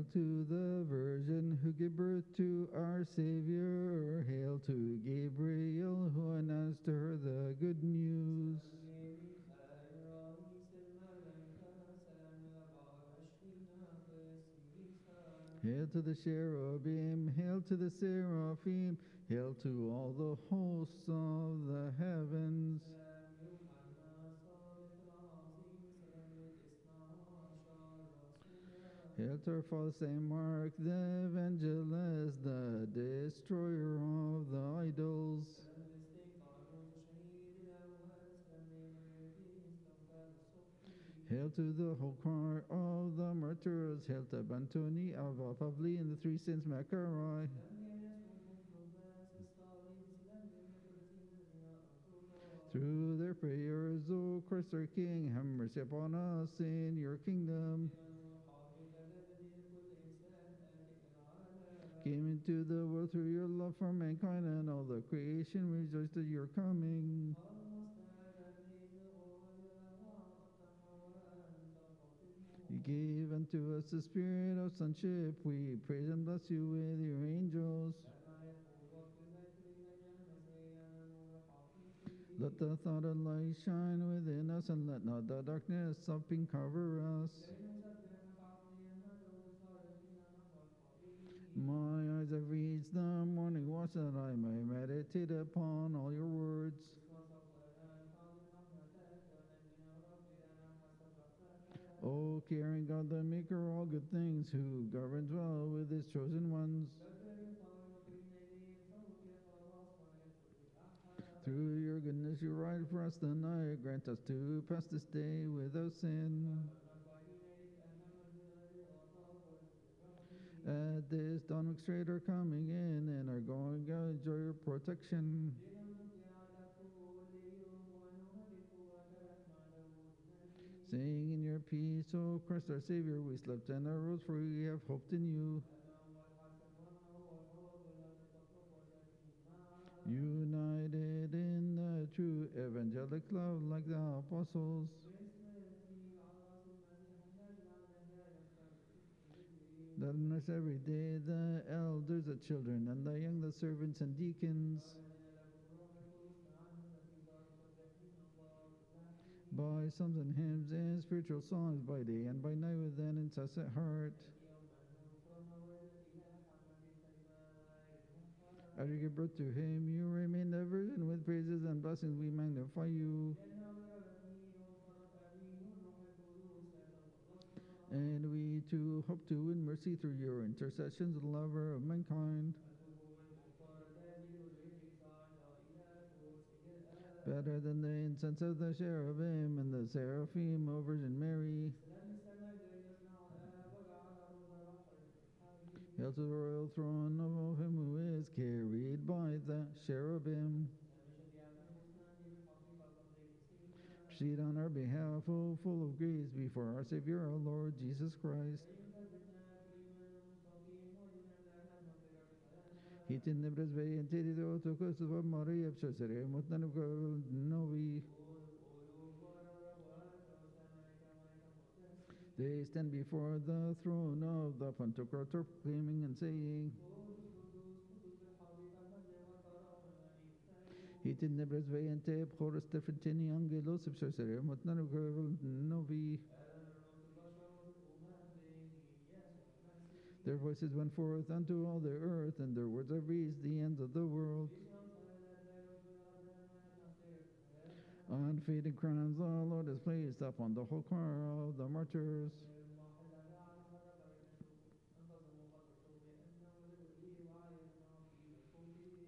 Hail to the Virgin who gave birth to our Savior. Hail to Gabriel who announced to her the good news. Hail to the cherubim, hail to the seraphim, hail to all the hosts of the heavens. Hail father Saint Mark, the evangelist, the destroyer of the idols. Hail to the whole choir of the martyrs. Hail to Bantoni, Alva Pavli, and the three saints Macarii. Through their prayers, O Christ our King, have mercy upon us in your kingdom. Came into the world through your love for mankind, and all the creation rejoiced at your coming. You gave unto us the spirit of sonship. We praise and bless you with your angels. Let the thought of light shine within us, and let not the darkness of cover us. My eyes have reached the morning watch that I may meditate upon all your words. O caring God, the maker of all good things, who governs well with his chosen ones. Through your goodness, you ride for us the night. Grant us to pass this day without sin. At this dawn, straight are coming in and are going out. Enjoy your protection. Sing in your peace, O Christ our Savior, we slept and arose, for we have hoped in you. United in the true evangelic love like the apostles. Nurse every day the elders, the children, and the young, the servants and deacons. By psalms and hymns and spiritual songs by day and by night with an incessant heart. As you give birth to him, you remain the virgin with praises and blessings. We magnify you. And we too hope to win mercy through your intercessions, lover of mankind. Better than the incense of the cherubim and the seraphim, O Virgin Mary. Hail to the royal throne of him who is carried by the cherubim. Proceed on our behalf, O full of grace, before our Savior, our Lord Jesus Christ. Hitin nebres ve enteri de otokos va Maria psosere mutnan novi. They stand before the throne of the Pantocrator, proclaiming and saying, Their voices went forth unto all the earth, and their words have reached the ends of the world. Unfading crowns the Lord has placed upon the whole choir of the martyrs.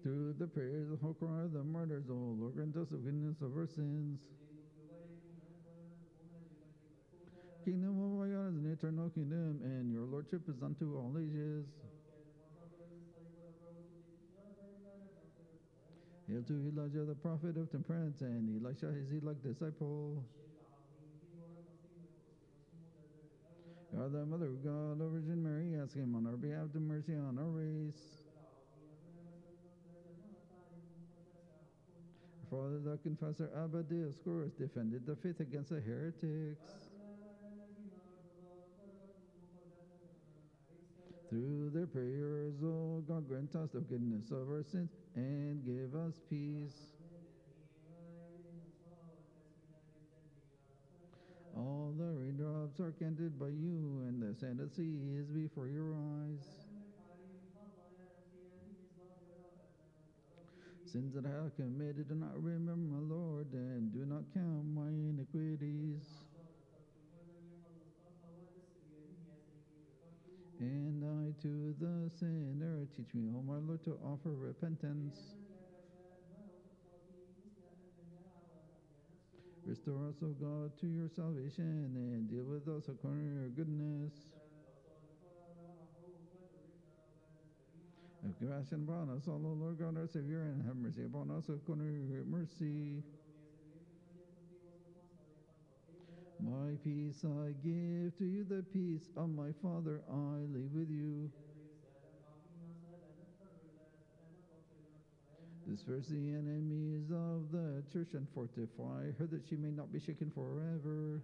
Through the prayers of the whole the martyrs, O Lord, grant us forgiveness of our sins. Kingdom of our God is an eternal kingdom, and your lordship is unto all ages. Hail to Elijah, the prophet of temperance, and Elisha, his elect disciple. God, the Mother of God, the Virgin Mary, ask him on our behalf to mercy on our race. Father, the confessor Abba Dioscorus defended the faith against the heretics. Through their prayers, O God, grant us the forgiveness of our sins and give us peace. All the raindrops are counted by you, and the sand of sea is before your eyes. Sins that I have committed, do not remember, my Lord, and do not count my iniquities. And I to the sinner, teach me, O my Lord, to offer repentance. Restore us, O God, to your salvation, and deal with us according to your goodness. Have compassion upon us, O Lord God, our Savior, and have mercy upon us according to your great mercy. My peace I give to you, the peace of my Father I leave with you. Disperse the enemies of the church and fortify her that she may not be shaken forever.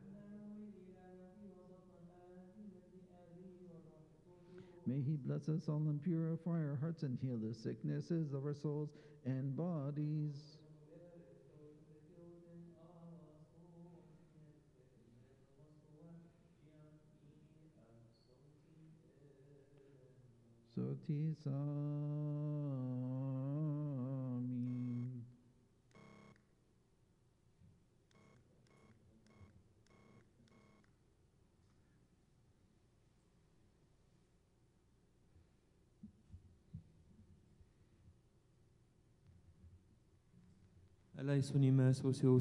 May he bless us all and purify our hearts and heal the sicknesses of our souls and bodies. Sotis Amin. la o.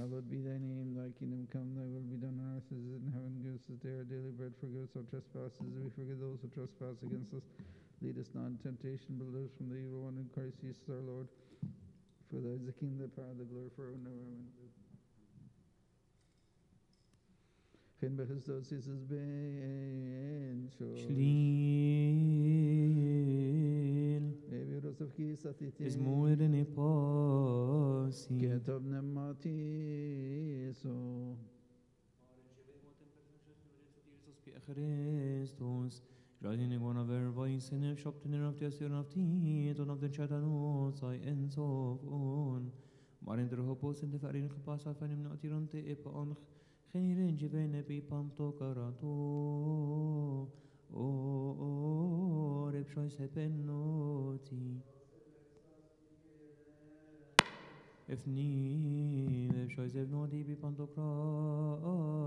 Hallowed be thy name, thy kingdom come, thy will be done on earth as it is in heaven. Give us this day our daily bread, forgive us our trespasses, as we forgive those who trespass against us. Lead us not into temptation, but deliver us from the evil one in Christ Jesus our Lord. For thy is the kingdom, the power, the glory forever and ever. Amen. Geen Christus is es ben شليل Evi Rosov ki satiti. إزمورني باسي Ketab nematiso. Christus, Radin igång av er vajsen er köpten er av det ser av tid och av den chatta nåsaj en sovon. Marin der hopos inte för in kapasa för nimna tirante e på Khairin jibene bi pamto karato O o rep shoy sepennoti Efnim rep shoy sepennoti bi pamto krator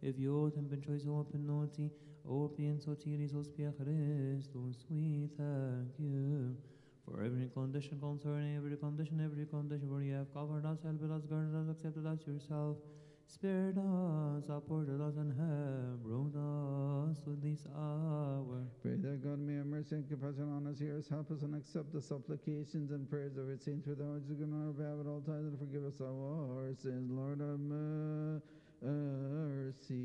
If yotem ben shoy sepennoti O pien sotiris ospia Christus we thank you For every condition concerning every condition, every condition where you have covered us, helped us, guarded us, accepted us yourself, spared us, supported us, and have brought us to this hour. Pray that God may have mercy and compassion on us, hear us, help us, and accept the supplications and prayers of its saints with the hearts of good on our behalf at all times, and forgive us our sins, Lord of mercy.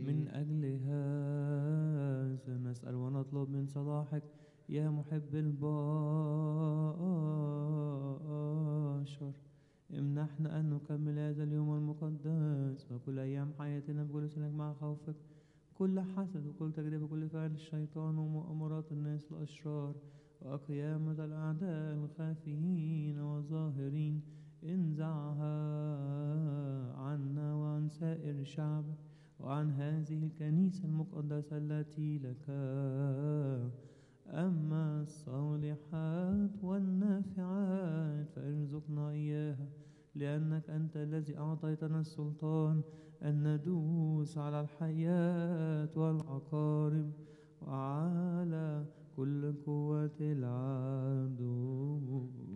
من أجل هذا نسأل ونطلب من صلاحك يا محب البشر امنحنا أن نكمل هذا اليوم المقدس وكل أيام حياتنا بكل سلام مع خوفك. كل حسد وكل تجربة كل فعل الشيطان ومؤامرات الناس الأشرار. وقيامة الأعداء الخافيين والظاهرين. انزعها عنا وعن سائر شعبك وعن هذه الكنيسة المقدسة التي لك أما الصالحات والنافعات فارزقنا إياها لأنك أنت الذي أعطيتنا السلطان أن ندوس على الحياة والعقارب وعلى كل قوة العدو.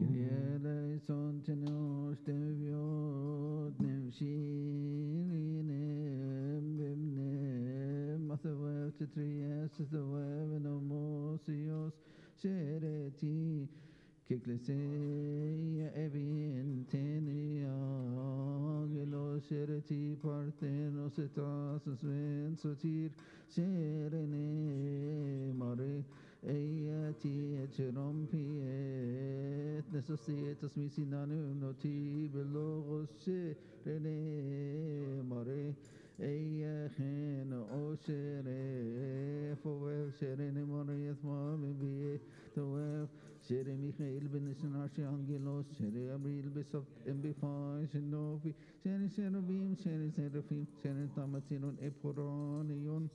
Kyrie eleison tenos teviot tethevev nomosios shereti kikleseia evin tenia gelo shereti parthenos etas sven sotir sherene mare Eati echerom piet nesosiet asmisinanu noti belogos rene mare Eyachen oshere fovel sherene mare ma bie toel shere Michael ben Shanashi Angelos shere Abril besop embifai shenofi shere cherubim shere seraphim shere tamatinon eporonion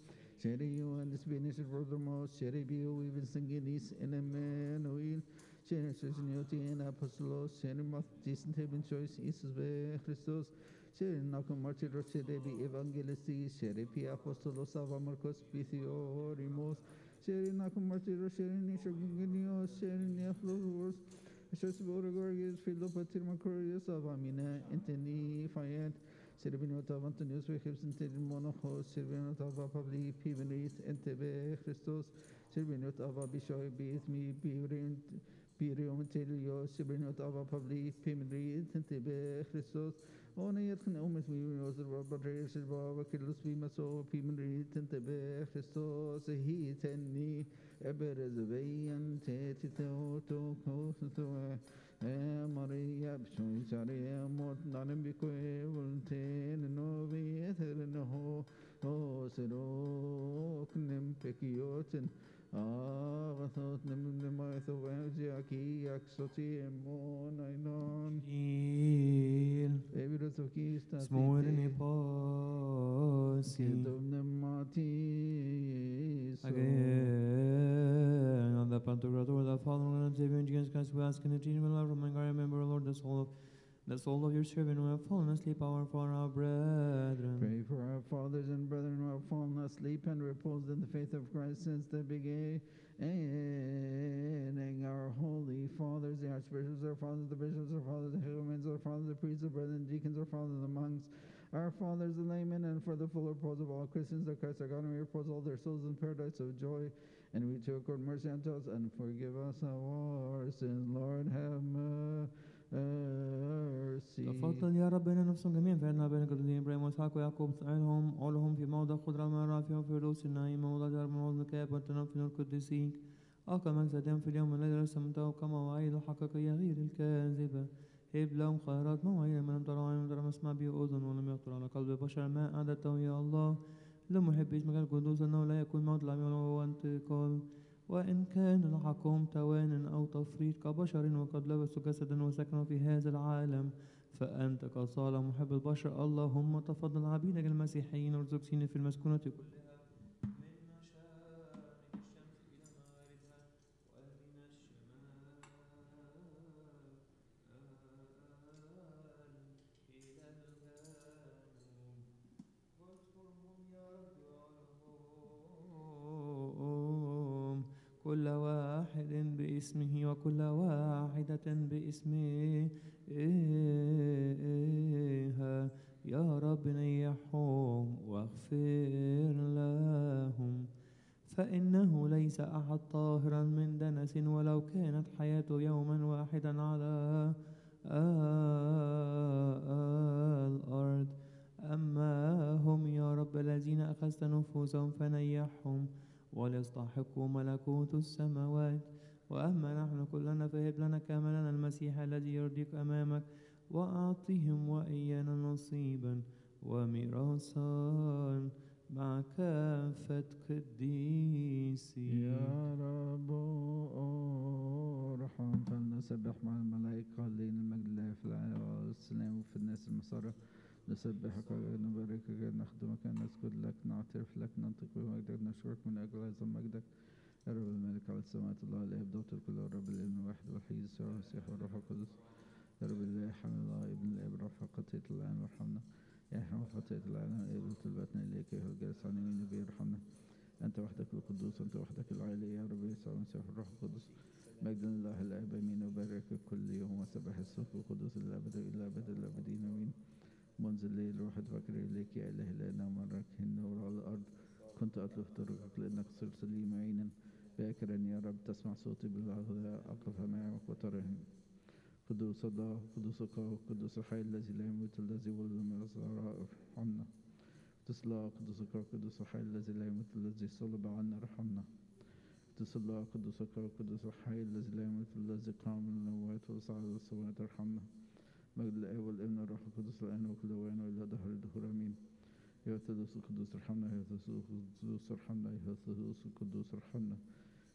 you and the Spanish furthermore, Sherry, even singing this in Emmanuel. Sherry, Sesinioti Apostolos, Sherry, Mathis and Choice, Jesus, be Christos. Σερνάκου μαρτυρό σερεύει Ευαγγελιστή, σερεύει Απόστολο Σαββαμαρκό Πίθιο Ρημό, Σερνάκου μαρτυρό σερνή Σογκουνιό, σερνή Αφλόγο. Εσάς Borgorges Φιλόπατήρ Μακρόριας Αβαμίνα Εντενή Φαγέντ Σερβίνο Ταβαντονιός Βεχεύσιν Τελήν Μονοχός Σερβίνο Ταβα Παυλή Πιβενρίτ Εντεβέ Χριστός Σερβίνο Ταβα Μπισόι Μπίθμι Πιβρίντ Pirium Telio, Sibrino Tava Pavli, Pimrit, Tibe Christos, Ona yetkin umet mi yozur wa badre silva wa kilus vi maso pimenrit NTB Christos, He tenni eberez veyan te tito to kosto Maria bşoy çare mot nanem bi koe volten no vi ether no ho ho sero knem pekioten Ağathot nem nem aytho vajzi aki aksoti emon aynon Il Evirus of kista smorni posi Kedom again on the Pantocrator, the Father, and Savior, and Jesus Christ, we ask in the Jesus, my love, my God, remember, Lord, the soul of the soul of your servant who have fallen asleep, our for our brethren. Pray for our fathers and brethren who have fallen asleep and reposed in the faith of Christ since the beginning. Our holy fathers, the archbishops, our fathers, the bishops, our fathers, the humans, our fathers, the priests, our brethren, deacons, our fathers, the monks, our fathers, the laymen, and for the full repose of all Christians, that Christ our God, and we repose all their souls in paradise of joy. And we too accord mercy unto us and forgive us our sins. Lord, have mercy. تفضل يا ربنا نفسهم جميعا فعلنا بين قدرين إبراهيم واسحاق ويعقوب سائلهم علهم في موضع خضرة ما رافع في فردوس النعيم موضع جرب موضع كاب والتنفل القديسين أقام مجدهم في اليوم الذي رسمته كما وعيد الحقيقية غير الكاذبة هب لهم خيرات موعية من لم ترى عين ولم ترى مسمع به أذن ولم يخطر على قلب بشر ما أعددته يا الله لمحب اسمك القدوس أنه لا يكون موت العمي ولا انتقال وإن كان لحقهم توان أو تفريط كبشر وقد لبسوا جسدا وسكنوا في هذا العالم فأنت كصالح محب البشر. اللهم تفضل عبيدك المسيحيين وارزق في المسكونة كلها. باسمه وكل واحدة باسمها يا رب نيحهم واغفر لهم. فإنه ليس أحد طاهرا من دنس ولو كانت حياته يوما واحدا على الأرض. أما هم يا رب الذين أخذت نفوسهم فنيحهم وليستحقوا ملكوت السماوات. وأما نحن كلنا فهب لنا كاملنا المسيح الذي يرضيك أمامك وأعطهم وإيانا نصيبا وميراثا مع كافة قديسي يا رب ارحم. فلنسبح مع الملائكة لين المجد في العالم والسلام وفي الناس المسارة نسبحك نباركك نخدمك نسجد لك نعترف لك ننطق بمجدك نشكرك من أجل هذا مجدك يا رب الملك على السماوات الله الاب دوت الكل الرب الابن الواحد الوحيد يسوع المسيح والروح القدس يا رب الله حمد الله ابن الاب رفع خطية العالم وارحمنا يا حمد خطية العالم ابن طلبتنا اليك يا الجالس عن يمين النبي ارحمنا انت وحدك القدوس انت وحدك العالي يا رب يسوع المسيح والروح القدس مجد لله الاب امين وبارك كل يوم وسبح الصف القدوس الابد إلى ابد الابدين امين منذ الليل روح فكر اليك يا اله لنا مرك النور على الأرض كنت اطلب طرقك لانك صرت لي معينا باكرا يا رب تسمع صوتي بالهدى أقف معك وترهم قدوس الله قدوس الله قدوس الحي الذي لا يموت الذي ولد من الزهراء ارحمنا قدوس الله قدوس الله قدوس الحي الذي لا يموت الذي صلب عنا ارحمنا. قدوس الله قدوس القوي قدوس الحي الذي لا يموت الذي قام من الأموات وصعد السماوات ارحمنا. مجد الآب والابن والروح القدس الآن وكل وين وإلى دهر الدهور آمين. يا الثالوث القدوس ارحمنا. يا الثالوث القدوس ارحمنا. يا الثالوث القدوس ارحمنا.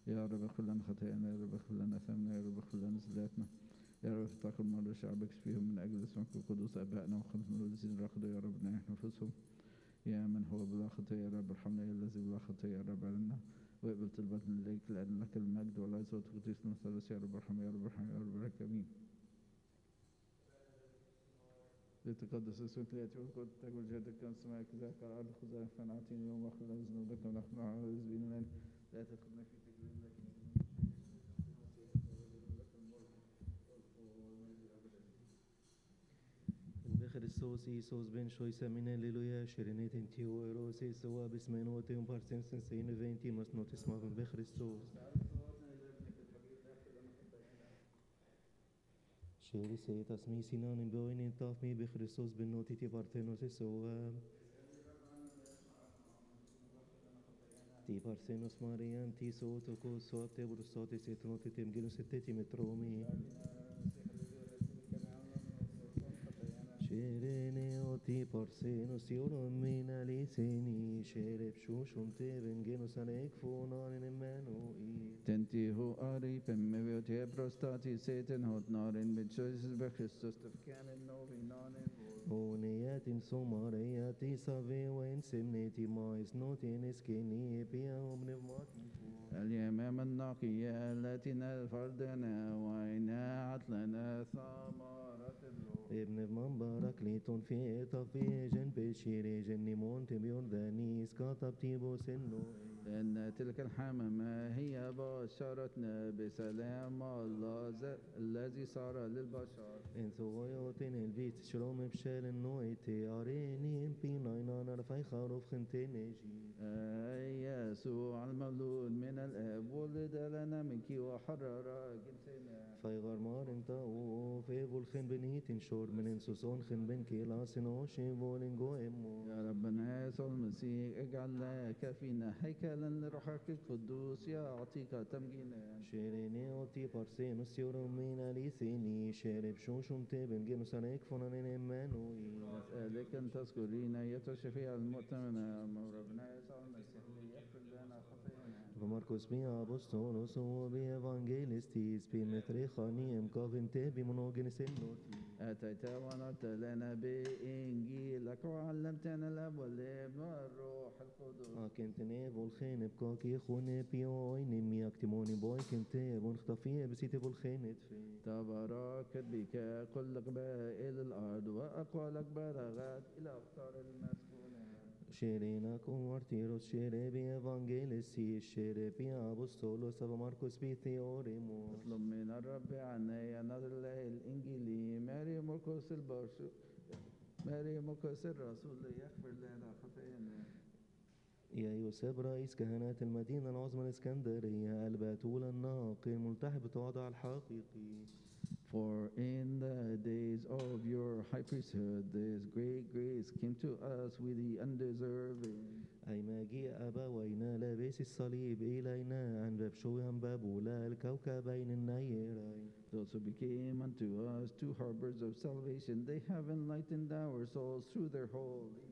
يا رب اغفر لنا خطايانا يا رب اغفر لنا ثمنا يا رب اغفر لنا زلاتنا يا رب تقل مرة شعبك فيهم من أجل اسمك القدوس أبائنا وخلفنا الذين رقدوا يا رب نحن نفسهم يا من هو بلا خطية يا رب ارحمنا يا الذي بلا خطية يا رب علمنا واقبل طلبتنا إليك لأن لك المجد والعز والتقديس من الثالث يا رب ارحم يا رب ارحم يا رب ارحم آمين لتقدس اسمك ليأتي وقد تقبل جهدك كما السماء كذلك على الأرض خذها فنعطيني اليوم واخذ لنا ذنوبنا ونحن على لا تدخلنا في Hristosi, Iisus, ben šojsa mine, liluja, širinet in tiju, erosi, sova, bismenote, um parsim, sense, inuventim, asnotis, mavim, be Hristos. Širi se, tas mi sinan in bojnin, taf mi be Hristos, benoti ti partenosi, sova. Ti parsenos Marijan, ti so otokos, so apte brustotis, etnotitim, gilus, etetim, etromi. Amen. شريني اوتي بارسينو سيونو مينا لي سيني شرب شوشم تبن جينو سانيك فونان نمانو اي تنتي هو اري بمي ويوتي بروستاتي سيتن هوت نارن بتشويس بخستوس تفكان النوبي نانن اونيات سمريات صافي وين سمنيتي مايس نوتي نسكيني بيا وبنفمات اليمام النقية التي نفردنا وإنا عطلنا ثمرة الروح ابن منبرك ليتون في طفي جن بشيري جني مونت بيون دانيس كتبتي بوسنو لأن تلك الحمامة هي بشرتنا بسلام الله الذي صار للبشر. إن ثويوتين البيت شلوم بشال النويتي اريني بيناينا نرفي خروف خنتينيجي أي يسوع المولود من الآب ولد لنا منك وحرر جنسنا. فيغر مار انت في بولخن بنيتين شور من انسوسون خن بن كيلاسن اوشي بولين جو امو يا ربنا يسوع المسيح اجعل لك فينا هيكلا لروحك القدوس يعطيك تمجينا شيريني أوتي بارسينو سيورو من اليسيني. شارب شوشم تبن جنو سانيك فنان امانوي نسألك أن تذكرين أيتها الشفيع المؤتمنة ربنا يسوع المسيح ليغفر لنا خطايانا وماركوس بي أبوستولوس وبي إيفانجيليستيس. بي متريخاني ام كوفن تبي منوجن سنوتي أتيت ونرت لنا بإنجيلك وعلمتنا الأب والابن والروح القدس. كنت نيبو الخين بكوكي خوني بيوي نمي اكتموني بوي كنت بون خطفية بسيتي بالخين تفي تباركت بك كل قبائل الأرض وأقوالك بلغت إلى أقطار المسكونة شيرينا كوارتيروس شيري بي ايفانجيليستي شيري بي ابوستولوس وماركوس بي ثيوريموس اطلب من الرب عنا يا نظر الله الإنجيلي ماري مرقس البرسو ماري مرقس الرسول ليغفر لنا خطايانا يا يوسف رئيس كهنات المدينة العظمى الإسكندرية البتول الناقي الملتحي بتواضع الحقيقي For in the days of your high priesthood, this great grace came to us with the undeserving. أي ما جاء أبوينا لابس الصليب إلينا عن باب شويهم بابولا الكوكبين النيرين Those who became unto us two harbors of salvation, they have enlightened our souls through their holy body.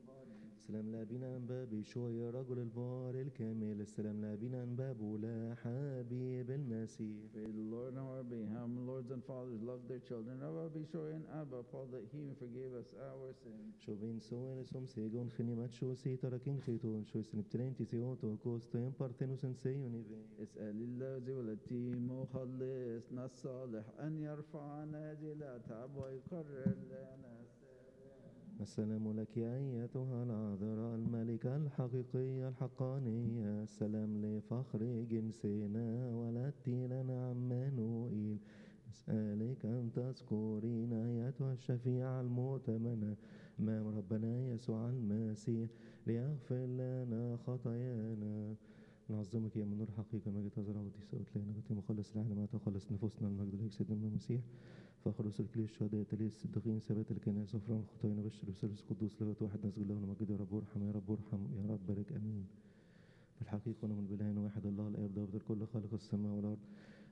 سلام لابنا عن بابي شوية رجل البار الكامل السلام لابنا عن بابولا حبيب المسيح May the Lord on our behalf, lords and fathers, love their children. Rabbi Bishoy and Abba, Paul, that he may forgive us our sins. شو بين سوين سوم سيجون خنيمات شو سي تركين خيتون شو سنبترين تسيوتو كوستو يمبارتينو سنسيوني بين اسأل الله والتي مخلصنا الصالح أن يرفعنا إلى تعب ويقرر لنا السلام. لك أيتها العذراء الملكة الحقيقية الحقانية السلام لفخر جنسنا ولدت لنا عمانوئيل نسألك أن تذكرين أيتها الشفيعة المؤتمنة أمام ربنا يسوع المسيح ليغفر لنا خطايانا. نعظمك يا منور حقيقة مجد تزرع وتساوت لنا بتي مخلص العالم وتخلص نفوسنا المجد لك سيدنا المسيح. فاخر رسل كل الشهداء تلي الصديقين ثبات الكنائس غفران الخطايا نبشر بثالث قدوس لغة واحد نسجد له نمجد يا رب ارحم يا رب ارحم يا رب بارك آمين. الحقيقة ونؤمن بالله واحد الله الآب ضابط الكل خالق السماء والأرض.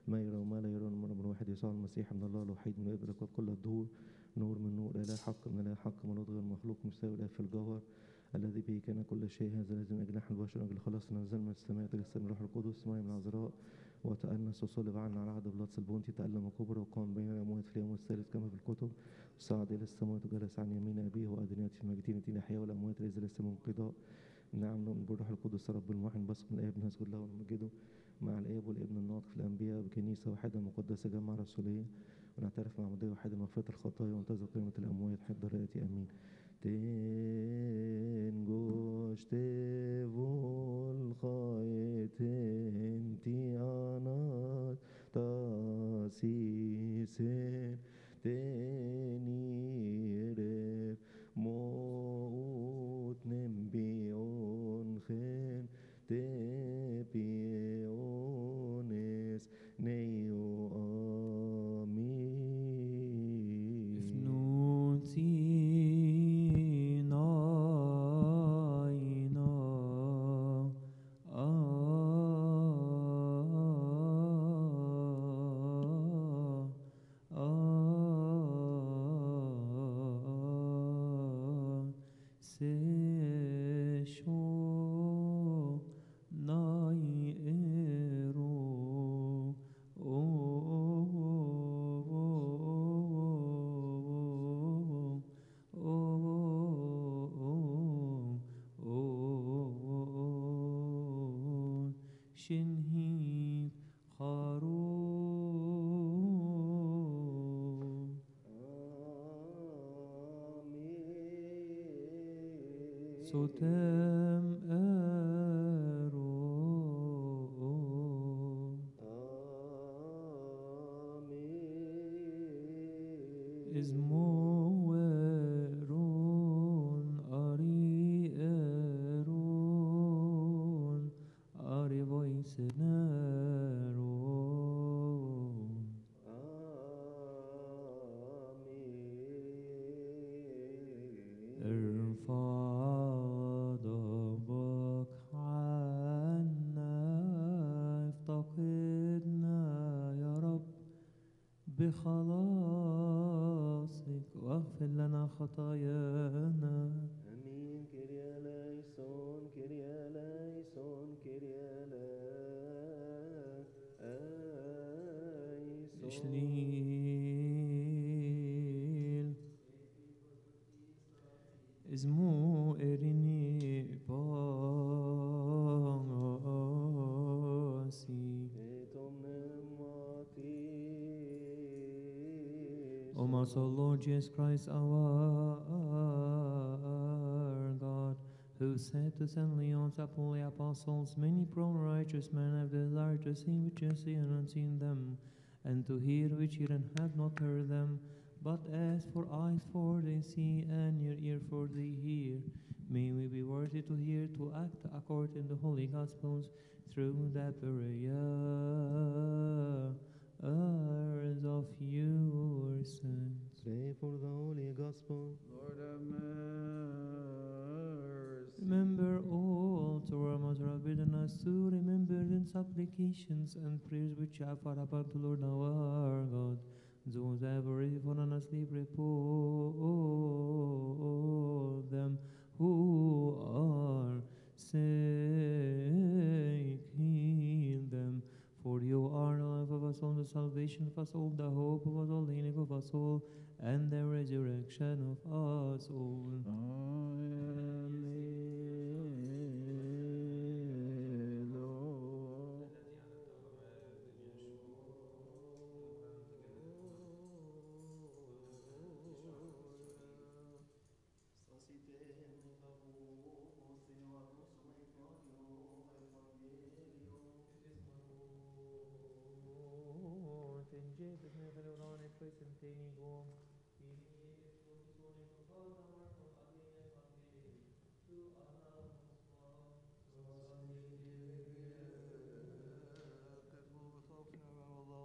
ما يرى وما لا يرى من من واحد يسوع المسيح من الله الوحيد من يدرك كل الدهور نور من نور إله حق من إله حق مولود غير مخلوق مساوي الآب في الجوهر. الذي به كان كل شيء هذا الذي من أجل نحن البشر من أجل خلاصنا نزل من السماء تجسد من الروح القدس مريم العذراء. وتأنس وصلب عنا على عهد بلاطس البونتي تألم وكبر وقام بين الأموات في اليوم الثالث كما في الكتب. صعد إلى السماوات وجلس عن يمين أبيه وأدنيات في مجدين الأحياء والأموات الذي ليس من انقضاء نعم نؤمن بالروح القدس رب الموحد من الآب نسجد له ونمجده. مع الآب والابن الناطق في الأنبياء بكنيسة واحدة مقدسة جامعة رسولية. ونعترف مع مدية واحدة مغفرة الخطايا وننتظر قيمة الأموات حد رأيتي آمين. تین گوشت والخيط امتحانات تاسيس تنير مو بخلاصك واغفر لنا خطايانا. Jesus Christ, our God, who said to St. Leon's holy apostles, Many prone righteous men have desired to see which you see and unseen them, and to hear which you have not heard them. But as for eyes for they see, and your ear for they hear, may we be worthy to hear, to act according to the holy Gospels, through that hours of your sons. Pray for the Holy Gospel. Lord have mercy. Remember all to our mother forbidden us to remember in supplications and prayers which have far upon the Lord our God. Those have already fallen asleep, repose them who are sick, heal them. For you are the life of us all, the salvation of us all, the hope of us all, the healing of us all, and the resurrection of us all. Alleluia.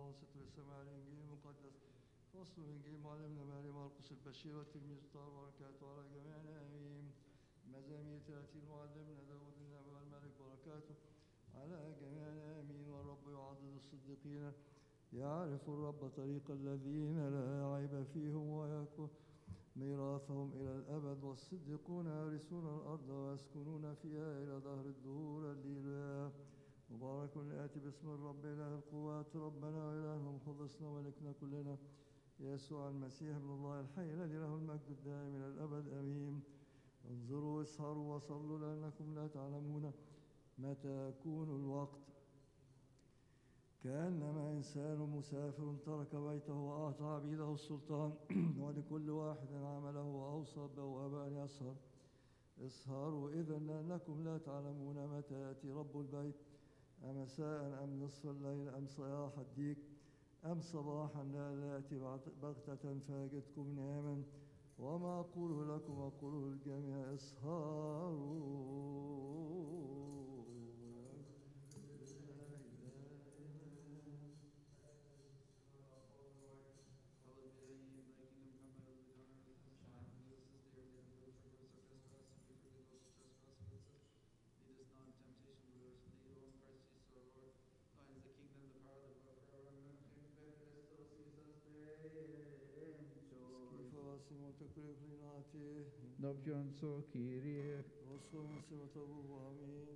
وستر السماع الانجيل المقدس فصل الانجيل معلمنا ماري مرقس البشير والتلميذ طار بركاته على جميعنا امين مزامير 30 معلمنا داود النبي والملك بركاته على جميع الآمين والرب يعضد الصديقين يعرف الرب طريق الذين لا عيب فيهم ويكون. ميراثهم إلى الأبد والصديقون يرثون الأرض ويسكنون فيها إلى دهر الدهور الليلة. مبارك الآتي باسم الرب إله القوات. ربنا وإله مخلصنا وملكنا كلنا. يسوع المسيح ابن الله الحي الذي له المجد الدائم إلى الأبد. آمين. انظروا اسهروا وصلوا لأنكم لا تعلمون متى يكون الوقت. كأنما إنسان مسافر ترك بيته وأعطى عبيده السلطان. ولكل واحد عمله وأوصى بوابة أن يسهر. اسهروا إذا لأنكم لا تعلمون متى يأتي رب البيت. أمساء أم نصف الليل أم صياح الديك. أم صباحا لا يأتي بغتة فاجدكم نياما وما أقوله لكم أقوله للجميع Skifas motokriflinati, Dobjon so Kyrie, Osom Simotabu, Amin.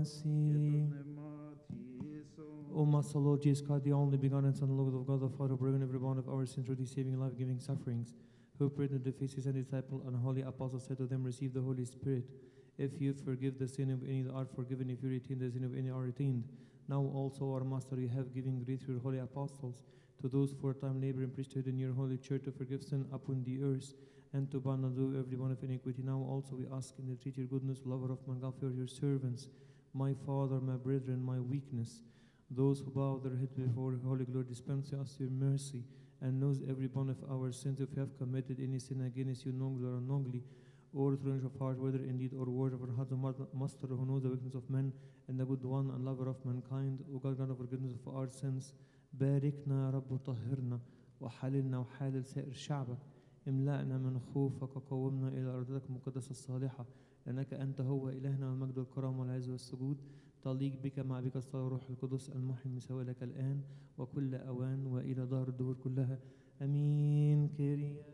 Asi. O Master Lord Jesus God, the only begotten Son, the Lord of God, the Father, broken every bond of our sin through the saving, life-giving sufferings, who prayed in the faces and disciple and holy apostles said to them, Receive the Holy Spirit. If you forgive the sin of any, they are forgiven. If you retain the sin of any, are retained. Now also, our Master, you have given grace through your holy apostles to those for a time labor in priesthood in your holy church to forgive sin upon the earth and to ban and do every one of iniquity. Now also we ask in the treat your goodness, lover of God, for your servants, my Father, my brethren, my weakness, those who bow their head before holy glory, dispense to us your mercy, and knows every one of our sins if we have committed any sin against you knowingly or unknowingly, or through of heart, whether in deed or word, of our hearts, O Master, who knows the weakness of men, and the good one and lover of mankind, O God, God of forgiveness of our sins, باركنا يا رب وطهرنا وحللنا وحالل سائر شعبك املأنا من خوفك وقومنا إلى أرضك المقدسة الصالحة لأنك أنت هو إلهنا والمجد والكرم والعز والسجود تليق بك مع بك الصلاة روح القدس المحي المساوي لك الآن وكل أوان وإلى دهر الدهور كلها أمين كيريا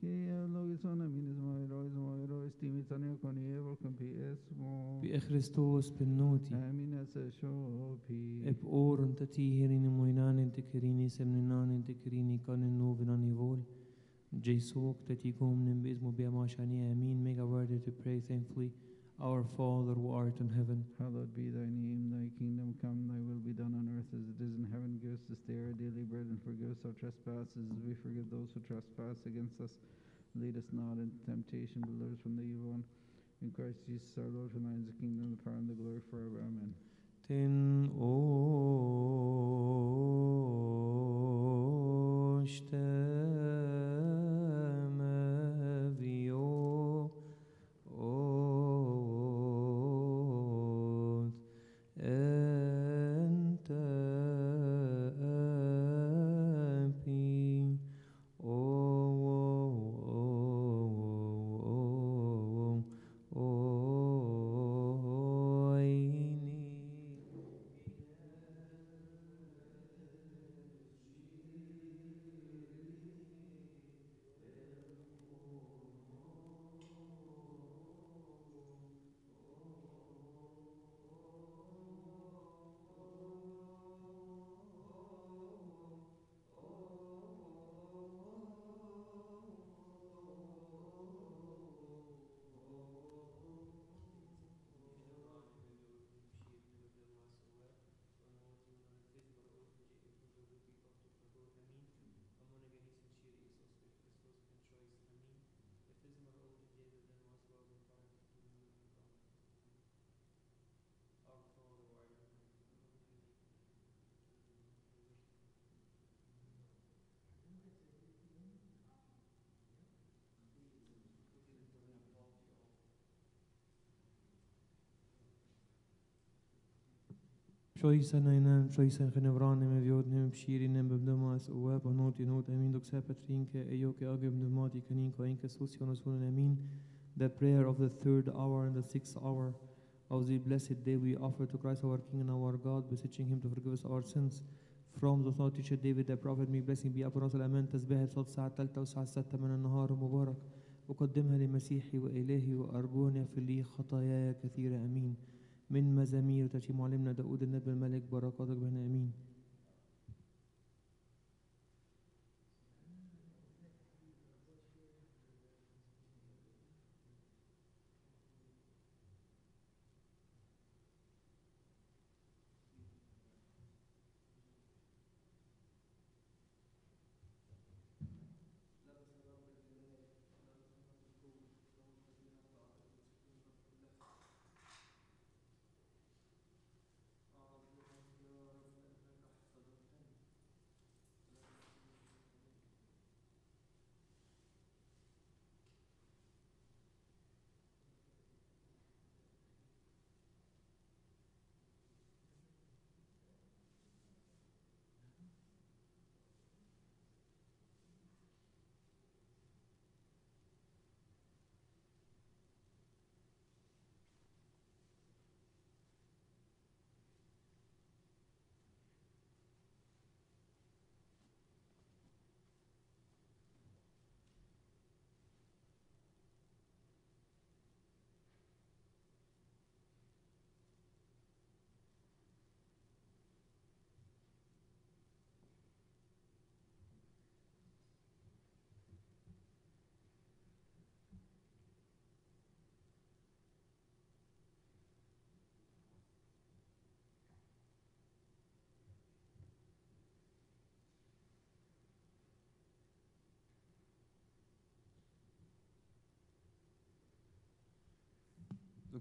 alleluia l'exavetri ke yuke agone magi keni kai ke stasion stanion an amit noche volen go mosio vin choices ve Christus no de vez mono feros moni city nimse mare beklan tekirinio en soten bekle o soten mono ona no kriele son kriele son Ie logison aminis mai rois mai rois timit anio koni evo kompi esmo بإخريستوس بالنوتي Amin as shopi اب اورن تتيهرين موينان تكريني سمنان تكريني كان نوفناني فول جيسوك تتيكم نم باسمه بياماشاني امين make a word to pray thankfully Our Father who art in heaven, hallowed be thy name. Thy kingdom come, thy will be done on earth as it is in heaven. Give us this day our daily bread and forgive us our trespasses as we forgive those who trespass against us. Lead us not into temptation, but deliver us from the evil one. In Christ Jesus our Lord, for the kingdom, the power, and the glory forever. Amen. Tin Anoti, not, amin, doxa, patrinke, ejoke, agim, pneumati, kaninka, inka, susionos, unen, amin. The prayer of the third hour and the sixth hour of the blessed day we offer to Christ our King and our God, beseeching him to forgive us our sins. From the thought teacher David the prophet, may blessing be upon us الأمان تسبيح صوت الساعة الثالثة والساعة الستة من النهار مبارك أقدمها لمسيحي وإلهي وأرجون يغفر لي خطاياي كثيرة أمين من مزامير تأتي معلمنا داود النبي الملك بركاتك بهنا أمين.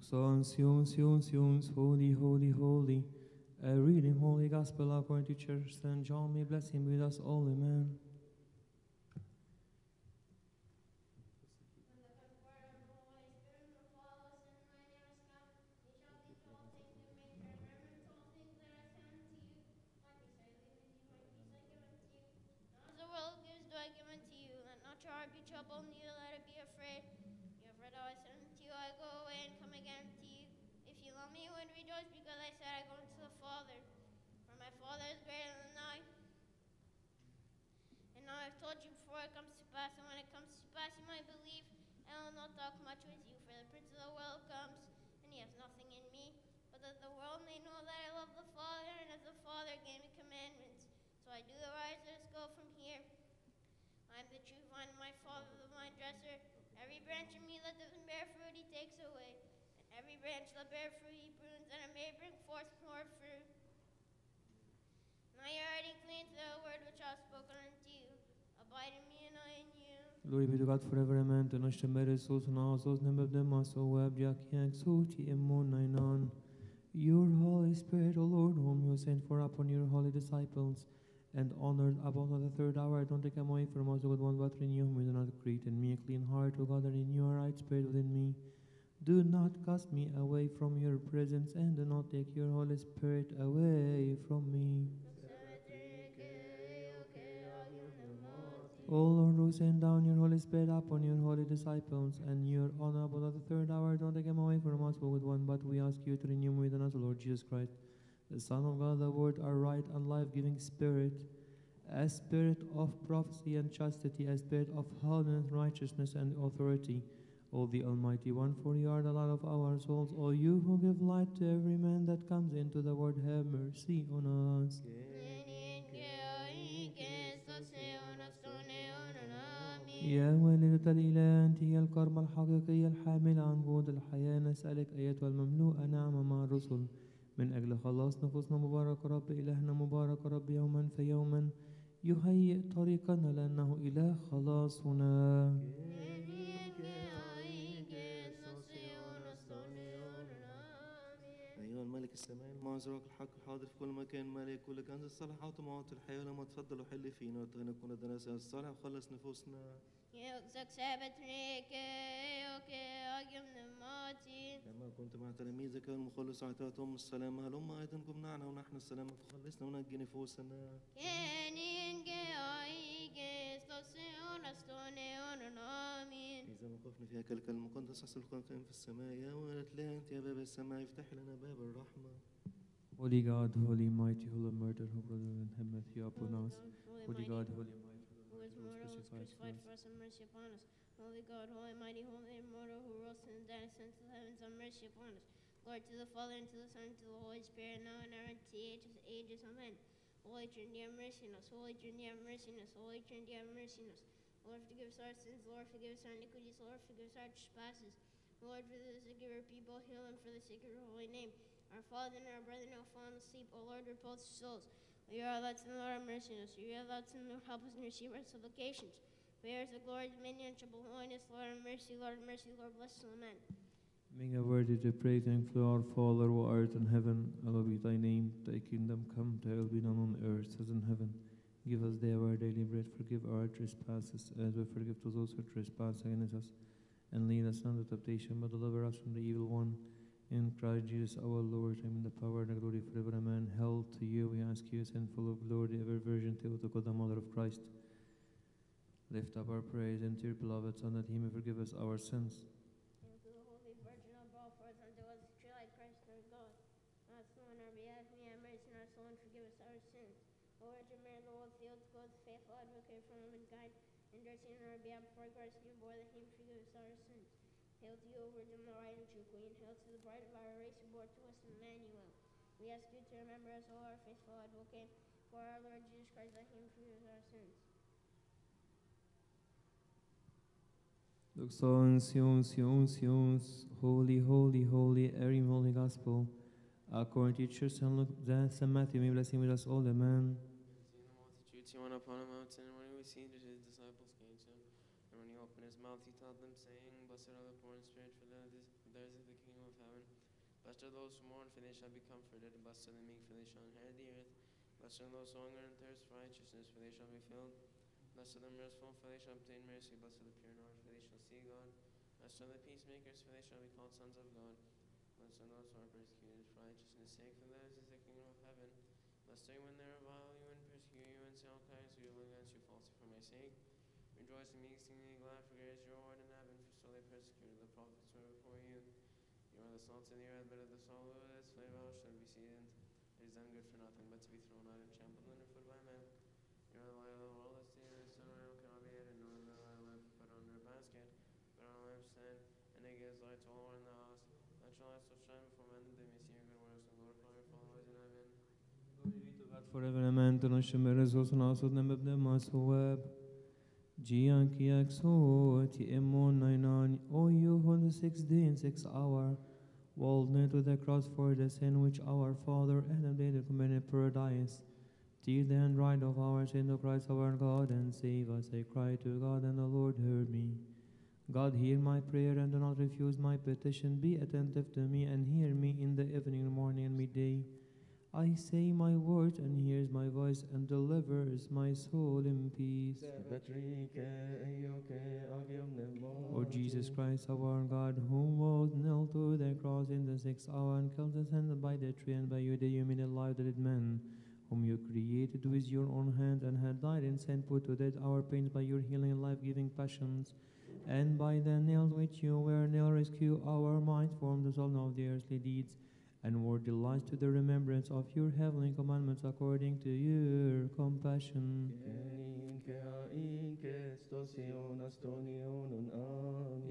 Sion, Sion, holy, holy, holy. A reading Holy Gospel according to Church St. John. May bless him with us all, amen. As the world gives, do I give unto you. Let not your heart be troubled, neither let it be afraid. You have read how I said unto you, I go away and come again to you. If you love me, you would rejoice because I said I go unto the Father. For my Father is greater than I. And now I've told you before it comes to pass, and when it comes to pass, you might believe. And I will not talk much with you, for the Prince of the world comes, and he has nothing in me. But that the world may know that I love the Father, and as the Father gave me commandments. So I do arise, let us go from here. I am the true vine, my Father the vine dresser. Every branch in me that doesn't bear fruit, he takes away. And every branch that bear fruit, he prunes, that it may bring forth more fruit. Are already clean to the word which I have spoken unto you. Abide in me, and I in you. Glory be to God forever, amen. To noște mere sus, na sus, ne bebdem aso, web, jak, jak, suti, emon, nainan. Your Holy Spirit, O Lord, whom you sent for upon your holy disciples, and honored all the third hour, don't take them away from us, O good one, but renew me with another create in me a clean heart, O God, and renew a right spirit within me. Do not cast me away from your presence, and do not take your Holy Spirit away from me. O Lord, who send down your Holy Spirit upon your holy disciples, and your honorable at the third hour, don't take them away from us, but good one, but we ask you to renew within us, Lord Jesus Christ, the Son of God, the Word, our right and life-giving Spirit, a spirit of prophecy and chastity, a spirit of holiness, righteousness, and authority. O the Almighty One, for you are the light of our souls. O you who give light to every man that comes into the world, have mercy on us. يا والدة الإله أنت هي الكرمة الحقيقية الحاملة عن جود الحياة نسألك أيتها المملوءة نعمة مع الرسل من أجل خلاص نفوسنا مبارك رب إلهنا مبارك رب يوما فيوما يهيئ طريقنا لأنه إله خلاصنا أيها السماء المعزرك الحق الحاضر في كل مكان ملك كل كنز. الصالحات ومعطي الحياة لما تفضل وحل فينا. وارتغنا كل دراسة الصالح وخلص نفوسنا. Yoksa sabet reke yoke agim nemati. لما كنت مع تلاميذك المخلص أعطيتهم السلام. هلم أيضا قم معنا ونحن السلام. فخلصنا ونجي نفوسنا. oige stosion astoneon amin. إذا وقفنا في هيكلك المقدس أصل القائم في السماء يا ولد لا أنت يا باب السماء افتح لنا باب الرحمة Holy God, Holy Mighty, Holy Murder, who brother in heaven hath you upon us. Holy God, Holy Mighty, who is mortal, was crucified for us, have mercy upon us. Holy God, Holy Mighty, Holy Immortal, who rose from the dead and ascended to the heavens, have mercy upon us. Glory to the Father, and to the Son, and to the Holy Spirit, now and ever, and to the ages of ages. Amen. Holy Trinity, have mercy on us. Holy Trinity, have mercy on us. Holy Trinity, have mercy on us. Lord, forgive us our sins. Lord, forgive us our iniquities. Lord, forgive us our trespasses. Lord, for the sake of your people, heal them for the sake of your holy name. Our Father and our brethren now fallen asleep, O Lord, repose their souls. We are allowed to Lord, have mercy on us. We are allowed to Lord, help us and receive our supplications. Bears the glory, dominion, and triple holiness, Lord, have mercy, Lord, have mercy, Lord, bless us, amen. Being worthy to pray, thankful our Father who art in heaven, hallowed be thy name, thy kingdom come, thy will be done on earth as in heaven. Give us day our daily bread, forgive our trespasses, as we forgive to those who trespass against us. And lead us not into temptation, but deliver us from the evil one. In Christ Jesus our Lord, I and the power and the glory forever, amen. Hell to you, we ask you, sinful of glory, ever Virgin Theotokos, the Mother of Christ. Lift up our praise unto your beloved Son, that he may forgive us our sins. And to the Holy Virgin of all for us, unto us, true like Christ our God. Not so on our behalf, may have mercy on our soul and forgive us our sins. O Virgin Mary, the Lord, Theotokos, faithful advocate for womankind, intercede on our behalf before Christ, you bore that he may forgive us our sins. Hail to you, O Virgin, the right and true Queen. Hail to the bride of our race, who bore to us Emmanuel. We ask you to remember us, O our faithful advocate, for our Lord Jesus Christ, that he may forgive us our sins. Doxon, Sion, Sion, Sion, Holy, Holy, Holy, Erim, Holy Gospel. According to Church St. Luke, that St. Matthew may bless him with us all, Amen. Seen the multitudes, he went up on a mountain, and when he was seated, his disciples came to him. And when he opened his mouth, he taught them, saying, Blessed are the poor in spirit, for theirs is the kingdom of heaven. Blessed are those who mourn, for they shall be comforted. Blessed are the meek, for they shall inherit the earth. Blessed are those who hunger and thirst for righteousness, for they shall be filled. Blessed are the merciful, for they shall obtain mercy. Blessed are the pure in heart, for they shall see God. Blessed are the peacemakers, for they shall be called sons of God. Blessed are those who are persecuted for righteousness' sake, for theirs is the kingdom of heaven. Blessed are you when they revile you and persecute you and say all kinds of evil against you falsely for my sake. Rejoice exceedingly glad, for great is your reward in heaven, for so they persecuted the prophets were before you. You are the salt of the earth, but at the salt of its flavor shall be seasoned. It is then good for nothing but to be thrown out and trampled underfoot by men. You are the light of the world, the sea of sun, sunrise cannot be hidden, nor the light lamp put under a basket, but on a lampstand, and it gives light to all in the house. Let your light so shine before men that they may see your good works and glorify your followers in heaven. Glory be to God forever, Gian kiak so ti emon nainan o you on the sixth day and sixth hour. Walled near to the cross for the sin which our father Adam did commit in paradise. Till the right of our sin, O Christ our God, and save us. I cry to God, and the Lord heard me. God, hear my prayer and do not refuse my petition. Be attentive to me and hear me in the evening, morning, and midday. I say my words and hears my voice and delivers my soul in peace. O Jesus Christ, our God, whom was nailed to the cross in the sixth hour and killed ascended by the tree and by you, the alive the dead man, whom you created with your own hand and had died and sent put to death our pains by your healing and life-giving passions, and by the nails which you were nailed rescue our minds from the soul of the earthly deeds, and were delights to the remembrance of your heavenly commandments according to your compassion.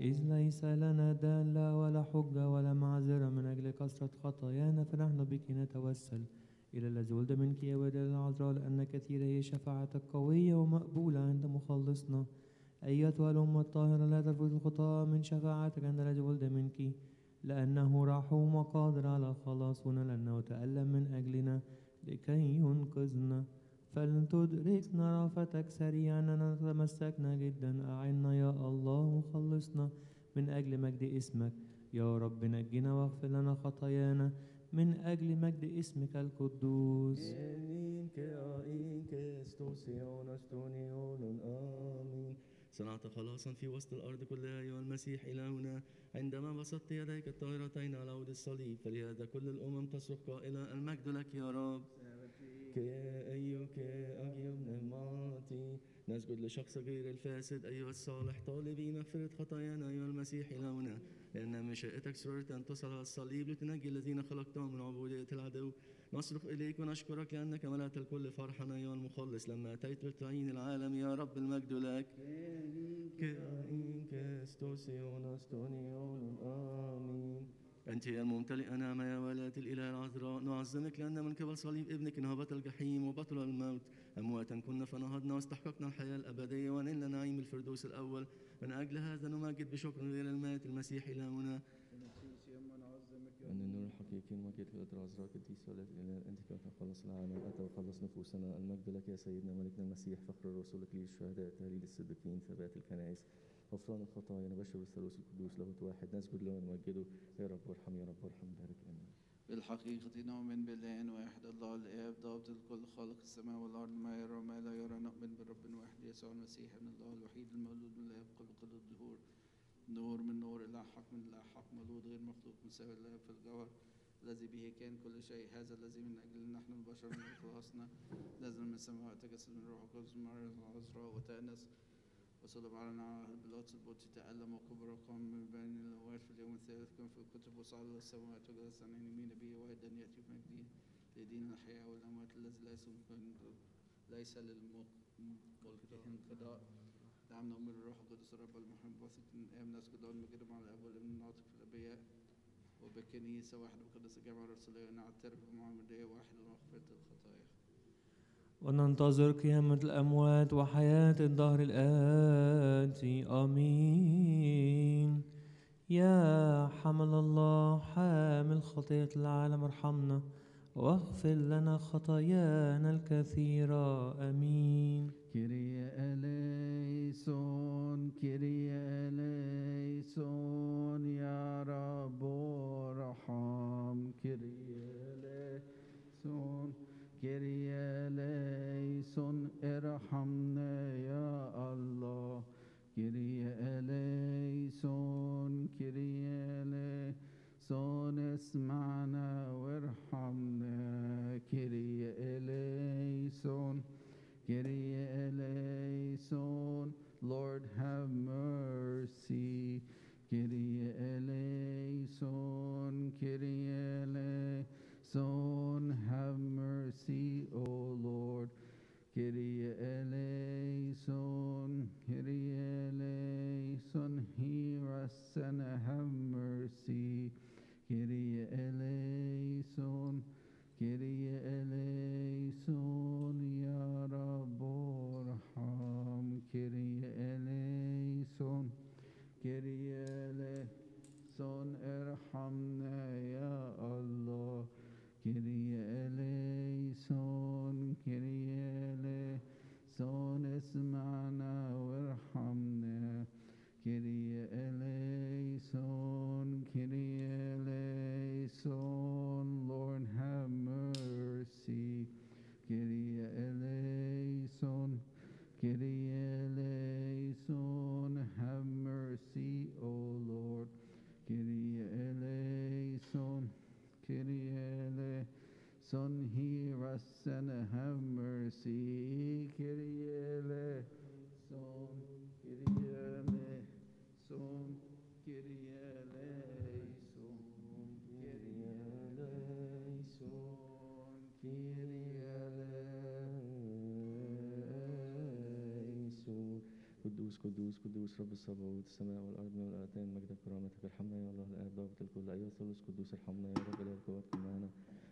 إذ ليس لنا دالة ولا حجة ولا معذرة من أجل كثرة خطايانا فنحن بك نتوسل إلى الذي ولد منك يا ولد العذراء لأن كثيرة هي شفاعتك قوية ومقبولة عند مخلصنا أيتها الأم الطاهرة لا تفوت الخطاة من شفاعتك عند الذي ولد منك لأنه رحوم وقادر على خلاصنا لأنه تألم من أجلنا لكي ينقذنا. فلتدركنا رأفتك سريعا أننا تمسكنا جدا. أعنا يا الله مخلصنا من أجل مجد اسمك. يا رب نجنا واغفر لنا خطايانا من أجل مجد اسمك القدوس. صنعت خلاصا في وسط الأرض كلها أيها المسيح إلهنا. عندما بسطت يديك الطاهرتين على عود الصليب فلهذا كل الأمم تصرخ قائلة المجد لك يا رب. كي أيك أجيب نعماتي نسجد لشخص غير الفاسد أيها الصالح طالبي مغفرة خطايانا أيها المسيح إلهنا. لأن مشيئتك سررت أن تصل على الصليب لتنجي الذين خلقتهم من عبودية العدو. نصرخ إليك ونشكرك لأنك ملأت الكل فرحا أيها المخلص. لما أتيت لتعين العالم يا رب المجد لك. آمين أنت يا الممتلئة نعمة يا ولاة الإله العذراء. نعظمك لأن من قبل صليب ابنك انهبط الجحيم وبطل الموت. أمواتا كنا فنهضنا واستحققنا الحياة الأبدية. ونلنا نعيم الفردوس الأول. من أجل هذا نمجد بشكر غير المات المسيح إلهنا. أن النور الحقيقي المجيد في الأدراء العذراء قديس الإله أنت كنت خلص العالم أتى وخلص نفوسنا. المجد لك يا سيدنا ملكنا المسيح فخر الرسول لك الشهداء تهليل الصديقين ثبات الكنائس غفران الخطايا نبشر بالثالوث القدوس له واحد نسجد له ونمجده. يا رب وارحم يا رب وارحم. بارك آمين بالحقيقة نؤمن بالله واحد الله الآب ضابط الكل خالق السماء والأرض ما يرى وما لا يرى. نؤمن برب واحد يسوع المسيح ابن الله الوحيد المولود من الآب قبل كل الدهور. نور من نور إلى حق من إلى حق مولود غير مخلوق مساوي الآب في الجوهر. الذي به كان كل شيء هذا الذي من أجل نحن البشر من خلاصنا نزل من السماء تجسد من روح القدس من مريم العذراء وتأنس. وصلب على نعم بلاطس البطش تألم وكبر وقام من بين الأموات في اليوم الثالث. كان في الكتب وصعد إلى السماوات وجلس عن يمين به وأيضا يأتي في مجده لدين الحياة والأموات الذي ليس ليس للملك انقضاء دعمنا أمر الروح القدس الرب المحب واثق من آمن نسجد ونمجد مع الأب والابن الناطق في الأنبياء وبكنيسة واحدة بقدس الجامعة الرسولية ونعترف بمعمودية واحدة ومغفرة الخطايا. وننتظر قيامة الأموات وحياة الدهر الآتي آمين. يا حمل الله حامل خطية العالم ارحمنا واغفر لنا خطايانا الكثيرة. آمين. كيريا eleison, Kyrie eleison, Ya Rabbo Raham, Kyrie eleison, Kyrie eleison, Erhamne Ya Allah, Kyrie eleison, Kyrie eleison, Esma'na ve Erhamne, Kyrie eleison, Kyrie eleison, Lord have mercy. Kyrie eleison, Kyrie eleison, have mercy, O Lord. Kyrie eleison, Kyrie eleison, hear us and have mercy. Kyrie eleison, Kyrie eleison, irhamna ya Allah. Geriye eleyson, geriye eleyson esma'na قدوس قدوس قدوس رب الصباوت السماء والأرض من الآتين مجد كرامتك ارحمنا يا الله الآب ضابط الكل أيها الثالوث قدوس ارحمنا يا رب إله القوات معنا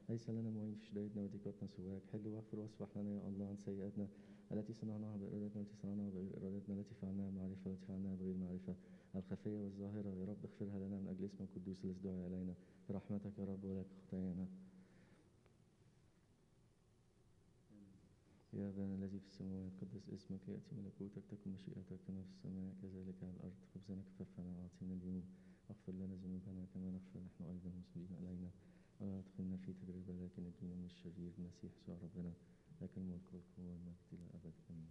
ليس لنا معين في شدائدنا وضيقاتنا سواك. حل واغفر واصفح لنا يا الله عن سيئاتنا. التي صنعناها بإرادتنا والتي صنعناها بغير إرادتنا. التي فعلناها بمعرفة والتي فعلناها بغير معرفة. الخفية والظاهرة يا رب اغفرها لنا من أجل اسمك القدوس الذي دعا علينا برحمتك يا رب ولك خطايانا. يا أبانا الذي في السماوات قدس اسمك يأتي ملكوتك تكن مشيئتك كما في السماء كذلك على الأرض. خبزنا كفافنا أعطينا اليوم واغفر لنا ذنوبنا كما نغفر نحن أيضا المسلمين علينا. ولا تدخلنا في تجربة لكن نجينا من الشرير المسيح يسوع ربنا لك الملك والقوة والمجد إلى الأبد آمين.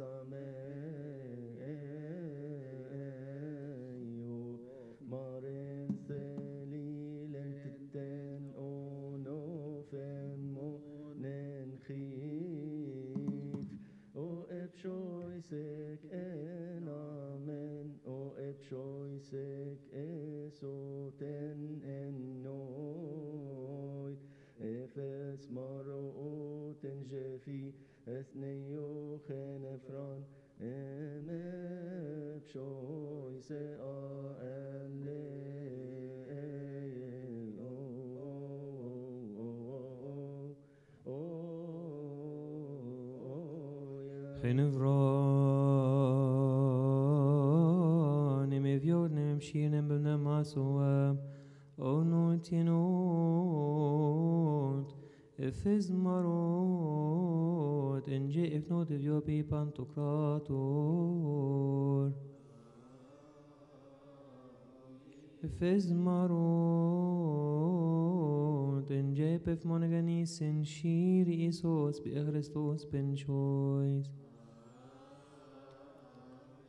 Sameyo Maren Selilertiten Onofen Monen O Epshoisek Enamen O Epshoisek Renevro, ne me vio, ne me shi, ne me ne masua, o nut in ut, if is marot, in je if not if yo be pantocrator. If is marot, in je if monaganis in shiri isos, be Christos ben choice.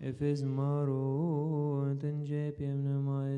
Efes maro tenje piemne mai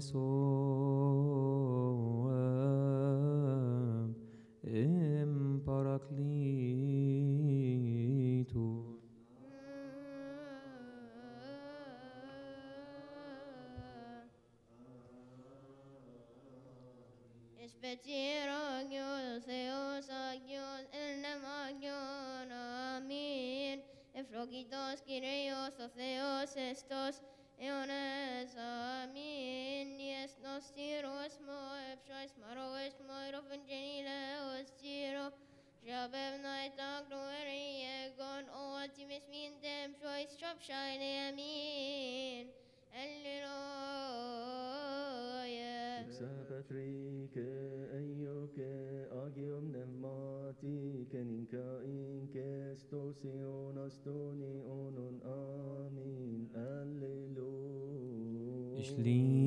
Saint Patrick, Aioc, Agium Nemati, Keninka Inkes, Tosion, Astoni, Onon, Amin, Alleluia. Ich liebe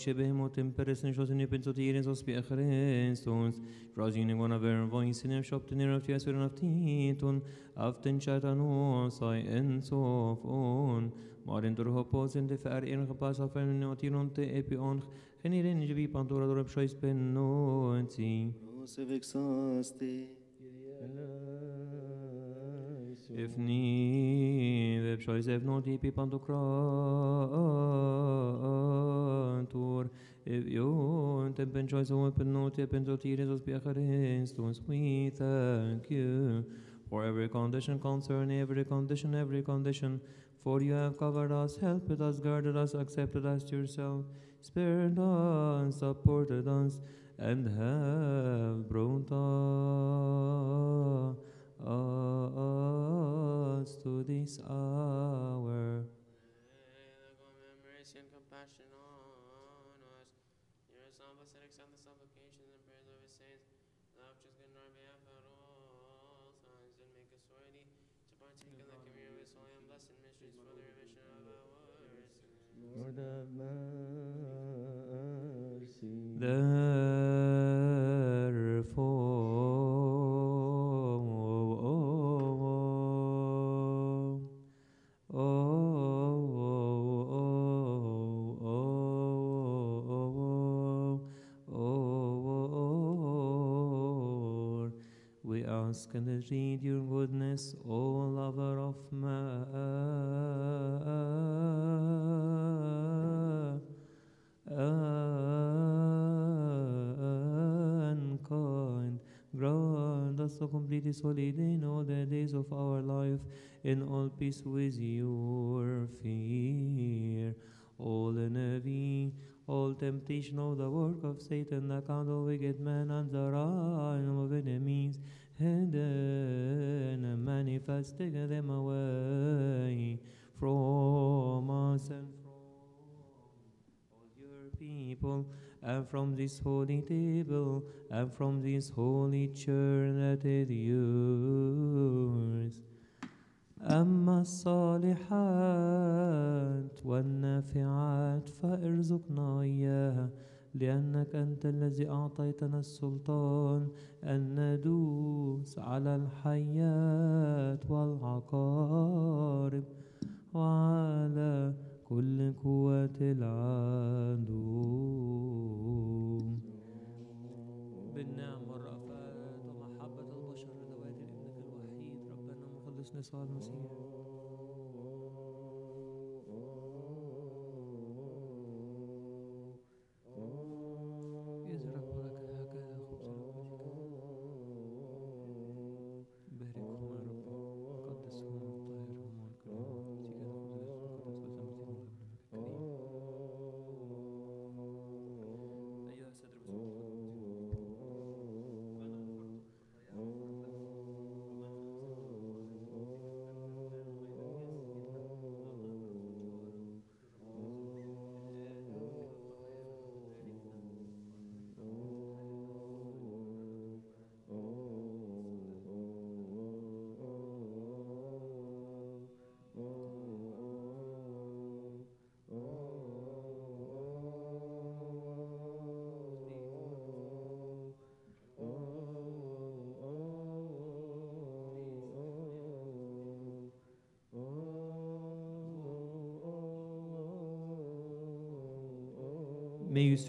چه بهموتم پرسن شوزن پنسو تیرن سوس بی اخرستونس رازین گونا ورن واینسن ام شاپتن رفتی اسور نفتیتون افتن شیطانو سای انسوفون مارن در هپوزن دفر این غباس افن نوتیرون ته اپی اونخ خنیرن جبی پانتورا دورم شایس بنونسی روز وکساستی Evni, veb shoyz evnodi pipanto kras. If you tempen choice open not tempen totires os Christus we thank you for every condition concern every condition every condition for you have covered us helped us guarded us accepted us to yourself spared us supported us and have brought us to this hour. Have mercy and compassion. Your Son, blessed, accept the supplications and prayers of his saints. Thou which is good in our behalf at all times, and make us worthy to partake of the communion of his holy and blessed mysteries for the remission of our sins. Lord have mercy Therefore, read your goodness, O lover of mankind. Grant us to complete this holy day in all the days of our life, in all peace with your fear. All envy, all temptation of the work of Satan, the account of wicked men and the rhyme of enemies, and manifest, take them away from us and from all your people, and from this holy table, and from this holy church that is yours. أما الصالحات والنافعات فارزقنا إياها لأنك أنت الذي أعطيتنا السلطان أن ندوس على الحياة والعقارب وعلى كل قوة العدو بالنعم والرأفات ومحبة البشر ذوات الإبنة الوحيد ربنا مخلص نسوع المسيح.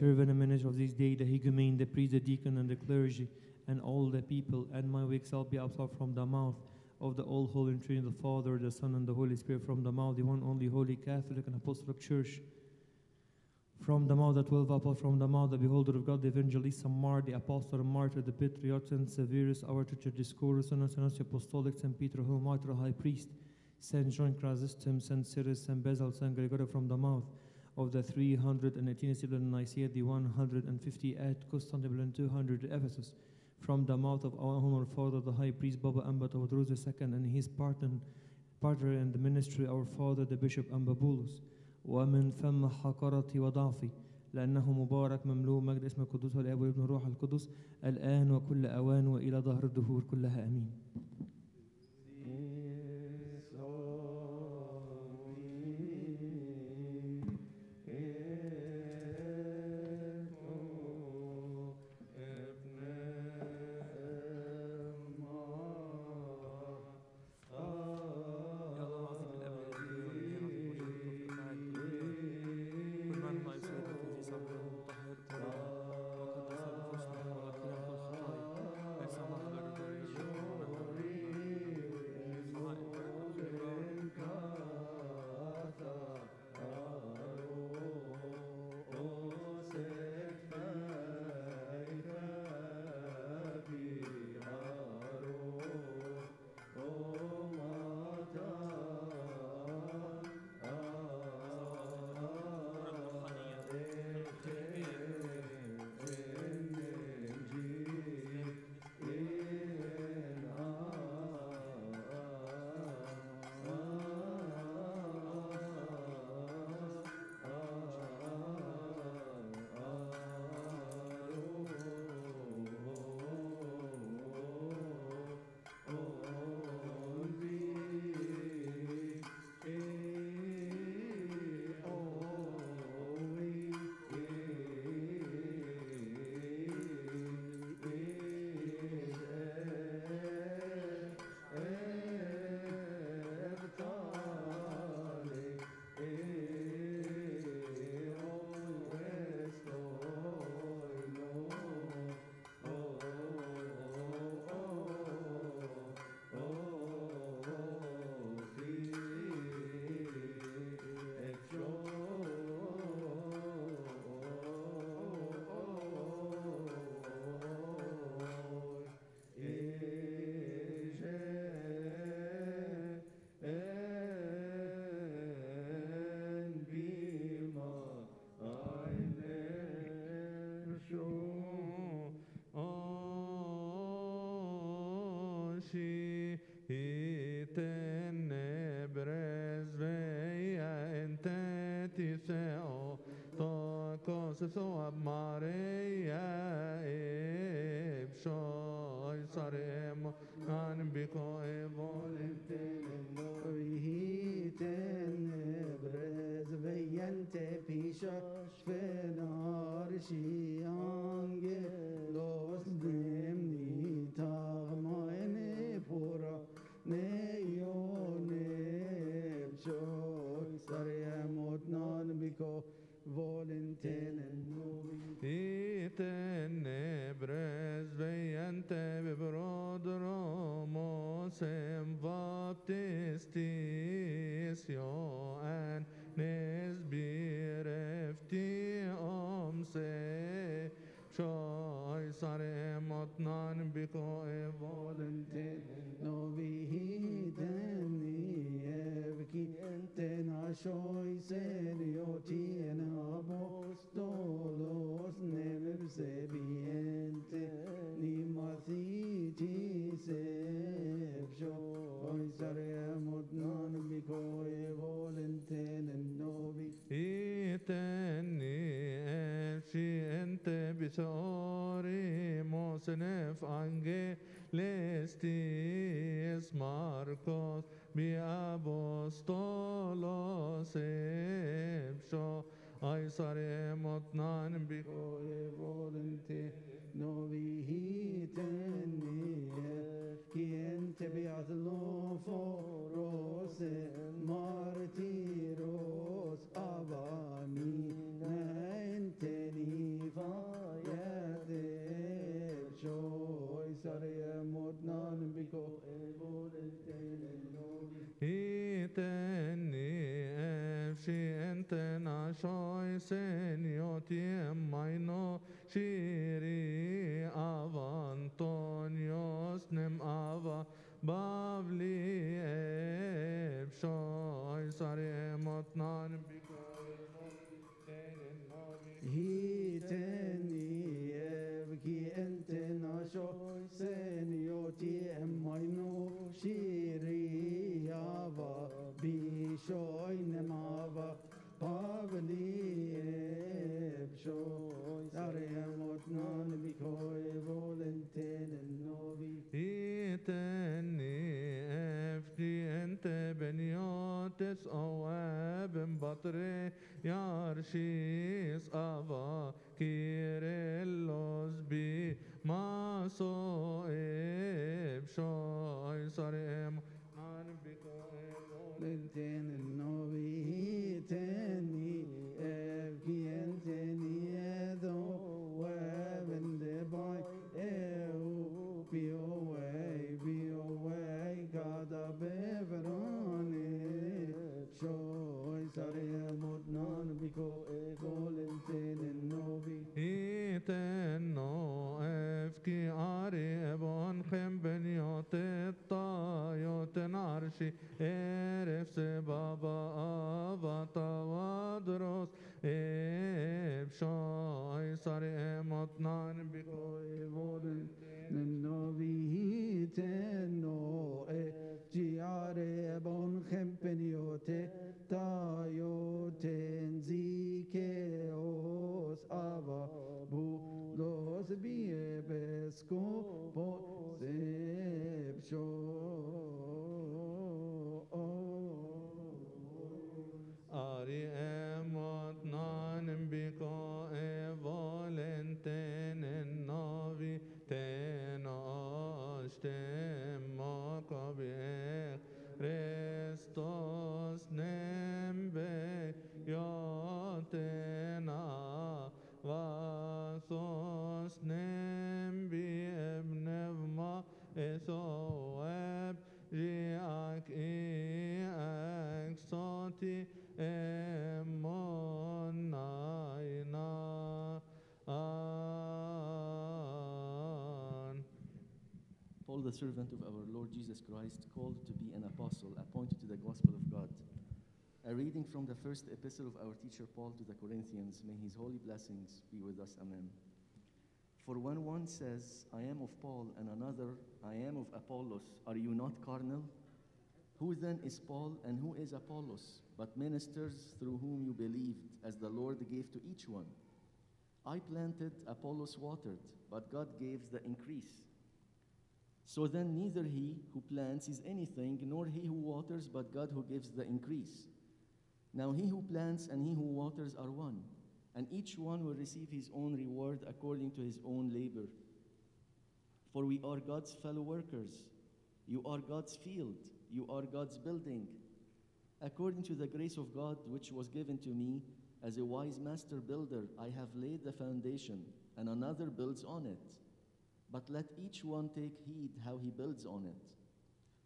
In the ministry of this day, the higumen, the priest, the deacon, and the clergy, and all the people, and my weeks shall be absolved from the mouth of the all holy Trinity, the Father, the Son, and the Holy Spirit, from the mouth, the one only holy Catholic and Apostolic Church, from the mouth, the twelve apostles, from the mouth, the beholder of God, the evangelist, Samar, the apostle, and martyr, the patriarch, and Severus, our teacher, Dioscorus, and Saint Apostolic, Saint Peter, whom martyr, high priest, Saint John Chrysostom, Saint Cyrus, Saint Basil, Saint Gregory, from the mouth of the 318 Sibylline Nicaea, the 150 at Constantinople, and 200 Ephesus, from the mouth of our honored father, the high priest Baba Amba Tawadros II, and his partner, partner in the ministry, our father, the bishop Amba Bulus, ومن فم حقرتي وضعفي لأنه مبارك مملوء مجد اسم القدوس والآب والابن والروح القدس الآن وكل أوان وإلى ظهر الدهور كلها آمين the servant of our Lord Jesus Christ, called to be an apostle, appointed to the gospel of God. A reading from the first epistle of our teacher Paul to the Corinthians. May his holy blessings be with us. Amen. For when one says, I am of Paul, and another, I am of Apollos, are you not carnal? Who then is Paul and who is Apollos, but ministers through whom you believed, as the Lord gave to each one? I planted, Apollos watered, but God gave the increase. So then, neither he who plants is anything, nor he who waters, but God who gives the increase. Now, he who plants and he who waters are one, and each one will receive his own reward according to his own labor. For we are God's fellow workers. You are God's field, you are God's building. According to the grace of God which was given to me, as a wise master builder, I have laid the foundation, and another builds on it. But let each one take heed how he builds on it.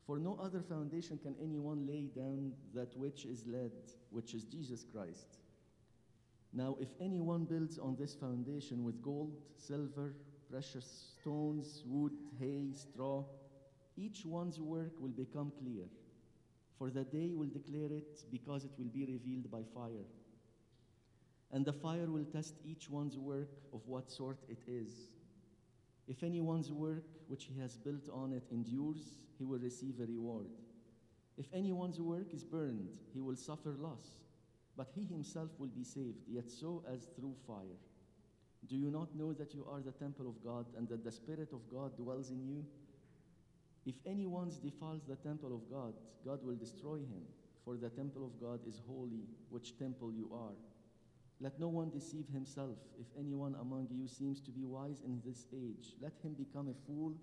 For no other foundation can anyone lay down that which is laid, which is Jesus Christ. Now, if anyone builds on this foundation with gold, silver, precious stones, wood, hay, straw, each one's work will become clear. For the day will declare it because it will be revealed by fire. And the fire will test each one's work of what sort it is. If anyone's work which he has built on it endures, he will receive a reward. If anyone's work is burned, he will suffer loss, but he himself will be saved, yet so as through fire. Do you not know that you are the temple of God and that the Spirit of God dwells in you? If anyone defiles the temple of God, God will destroy him, for the temple of God is holy, which temple you are. Let no one deceive himself. If anyone among you seems to be wise in this age, let him become a fool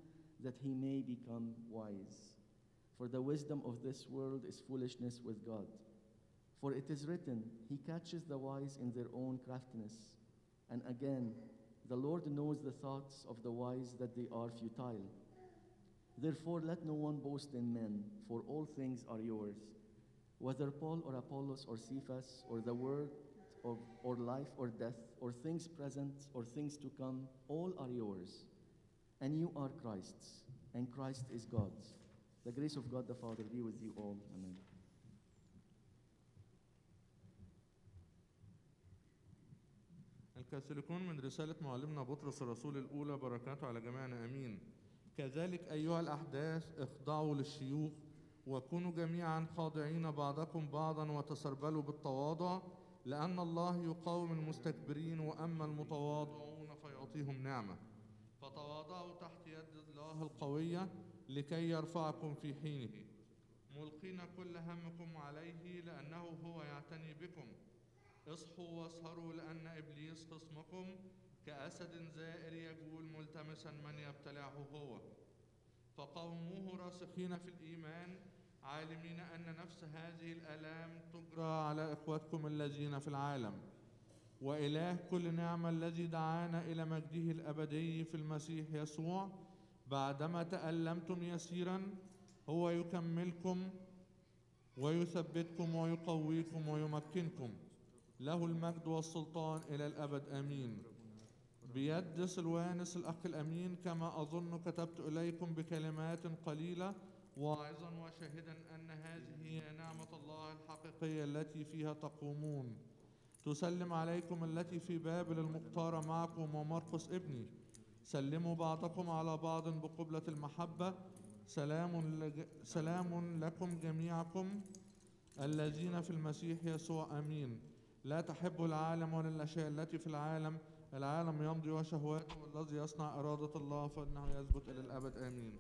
that he may become wise. For the wisdom of this world is foolishness with God. For it is written, He catches the wise in their own craftiness. And again, the Lord knows the thoughts of the wise that they are futile. Therefore, let no one boast in men, for all things are yours. Whether Paul or Apollos or Cephas or the word of, or life or death or things present or things to come, all are yours. And you are Christ's, and Christ is God's. The grace of God the Father be with you all. Amen. الكاثوليكون من رسالة معلمنا بطرس الرسول الأولى بركاته على جميعنا أمين كذلك أيها الأحداث اخضعوا للشيوخ وكونوا جميعا خاضعين بعضكم بعضا وتسربلوا بالتواضع لأن الله يقاوم المستكبرين وأما المتواضعون فيعطيهم نعمة. فتواضعوا تحت يد الله القوية لكي يرفعكم في حينه. ملقين كل همكم عليه لأنه هو يعتني بكم. اصحوا واسهروا لأن إبليس خصمكم كأسد زائر يجول ملتمسا من يبتلعه هو. فقوموه راسخين في الإيمان عالمين أن نفس هذه الآلام تجرى على إخوتكم الذين في العالم. وإله كل نعمة الذي دعانا إلى مجده الأبدي في المسيح يسوع. بعدما تألمتم يسيرا هو يكملكم ويثبتكم ويقويكم ويمكنكم. له المجد والسلطان إلى الأبد آمين. بيد سلوانس الأخ الأمين كما أظن كتبت إليكم بكلمات قليلة واعظا وشاهدا أن هذه هي نعمة الله الحقيقية التي فيها تقومون. تسلم عليكم التي في بابل المختارة معكم ومرقس ابني. سلموا بعضكم على بعض بقبلة المحبة. سلام, لج... سلام لكم جميعكم الذين في المسيح يسوع آمين. لا تحبوا العالم ولا الأشياء التي في العالم. العالم يمضي وشهواته والذي يصنع إرادة الله فإنه يثبت إلى الأبد آمين.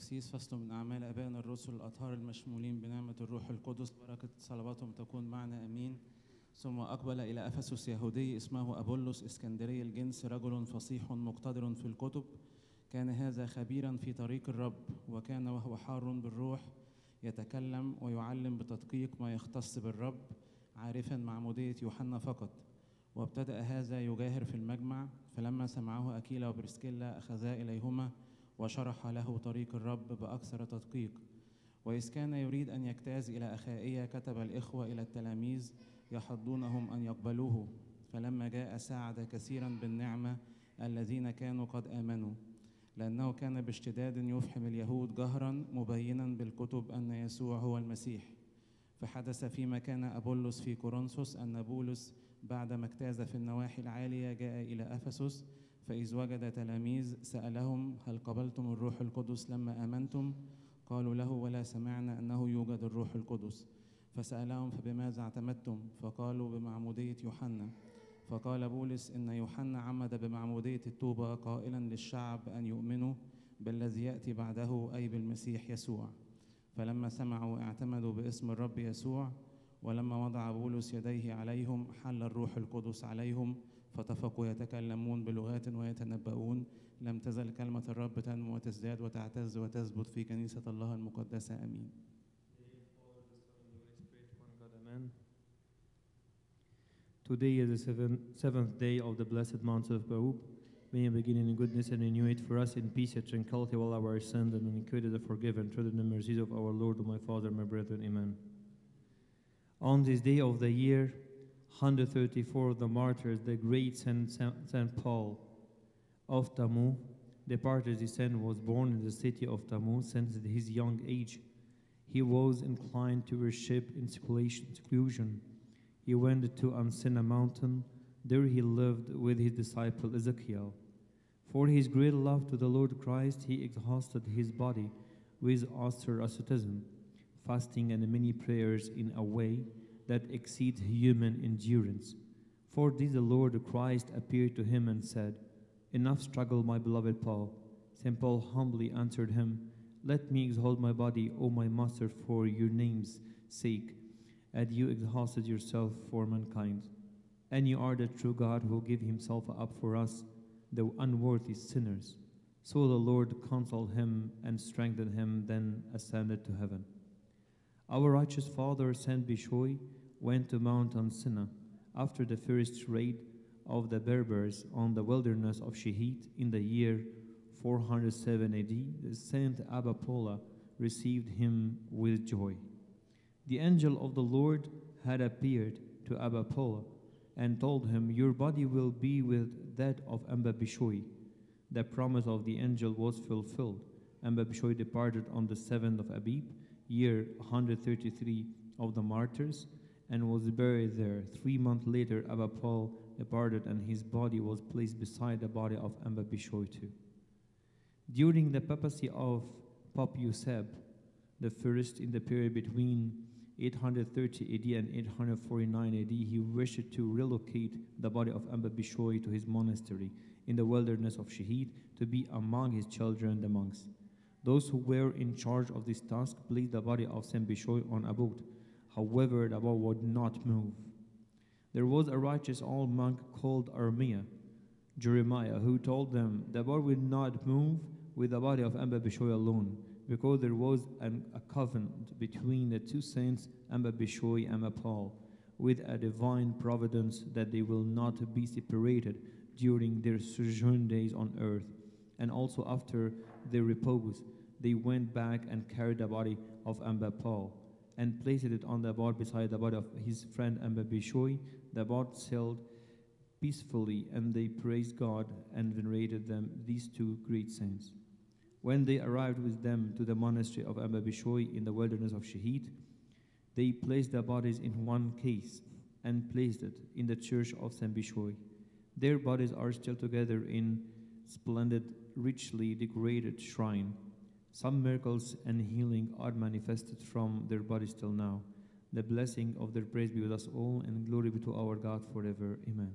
تقسيس فصل من أعمال آبائنا الرسل الأطهار المشمولين بنعمة الروح القدس بركة صلواتهم تكون معنا أمين. ثم أقبل إلى أفسس يهودي اسمه أبولس إسكندري الجنس رجل فصيح مقتدر في الكتب. كان هذا خبيرا في طريق الرب وكان وهو حار بالروح يتكلم ويعلم بتدقيق ما يختص بالرب عارفا معمودية يوحنا فقط. وابتدأ هذا يجاهر في المجمع فلما سمعه أكيلا وبرسكيلا أخذا إليهما وشرح له طريق الرب بأكثر تدقيق. وإذ كان يريد أن يجتاز إلى أخائية كتب الإخوة إلى التلاميذ يحضونهم أن يقبلوه. فلما جاء ساعد كثيرا بالنعمة الذين كانوا قد آمنوا. لأنه كان باشتداد يفحم اليهود جهرا مبينا بالكتب أن يسوع هو المسيح. فحدث فيما كان أبولس في كورنثوس أن بولس بعدما اجتاز في النواحي العالية جاء إلى أفسس فإذ وجد تلاميذ سألهم هل قبلتم الروح القدس لما آمنتم؟ قالوا له ولا سمعنا أنه يوجد الروح القدس فسألهم فبماذا اعتمدتم؟ فقالوا بمعمودية يوحنا فقال بولس إن يوحنا عمد بمعمودية التوبة قائلا للشعب أن يؤمنوا بالذي يأتي بعده أي بالمسيح يسوع فلما سمعوا اعتمدوا باسم الرب يسوع ولما وضع بولس يديه عليهم حل الروح القدس عليهم فطفقوا يتكلمون بلغات ويتنبؤون لم تزل كلمة الرب تنمو وتزداد وتعتز وتثبت في كنيسة الله المقدسة Amen. Today is the seven, seventh day of the blessed month of Baub. May it begin in goodness and renew it for us in peace and tranquility while our sins and iniquity are forgiven through the mercies of our Lord, my Father, my brethren. Amen. On this day of the year 134 of the martyrs, the great Saint, Saint Paul of Tamu, departed descent, was born in the city of Tamu since his young age. He was inclined to worship in seclusion. He went to Ancena mountain. There he lived with his disciple Ezekiel. For his great love to the Lord Christ, he exhausted his body with austere asceticism, fasting and many prayers in a way that exceeds human endurance. For this the Lord Christ appeared to him and said, Enough struggle, my beloved Paul. St. Paul humbly answered him, Let me exalt my body, O my master, for your name's sake, as you exhausted yourself for mankind. And you are the true God who gave himself up for us, the unworthy sinners. So the Lord consoled him and strengthened him, then ascended to heaven. Our righteous father, Saint Bishoy, went to Mount Ancina after the first raid of the Berbers on the wilderness of Shehit in the year 407 AD. Saint Abapola received him with joy. The angel of the Lord had appeared to Abapola and told him, Your body will be with that of Ambabishoy. The promise of the angel was fulfilled. Ambabishoy departed on the 7th of Abib, year 133 of the martyrs, and was buried there. Three months later, Abba Paul departed, and his body was placed beside the body of Ambabishoy too. During the papacy of Pope Yousab, the first in the period between 830 AD and 849 AD, he wished to relocate the body of Amba Bishoy to his monastery in the wilderness of Shahid to be among his children, the monks. Those who were in charge of this task placed the body of Saint Bishoy on a boat. However, the boat would not move. There was a righteous old monk called Armia, Jeremiah, who told them the boat would not move with the body of Amba Bishoy alone because there was an, a covenant between the two saints, Amba Bishoy and Paul, with a divine providence that they will not be separated during their sojourn days on earth. And also after their repose, they went back and carried the body of Amba Paul and placed it on the board beside the body of his friend Amba Bishoy. The board sailed peacefully, and they praised God and venerated them, these two great saints. When they arrived with them to the monastery of Ambabishoy in the wilderness of Shahid, they placed their bodies in one case and placed it in the church of Saint Bishoy. Their bodies are still together in splendid, richly decorated shrine. Some miracles and healing are manifested from their bodies till now. The blessing of their praise be with us all, and glory be to our God forever. Amen.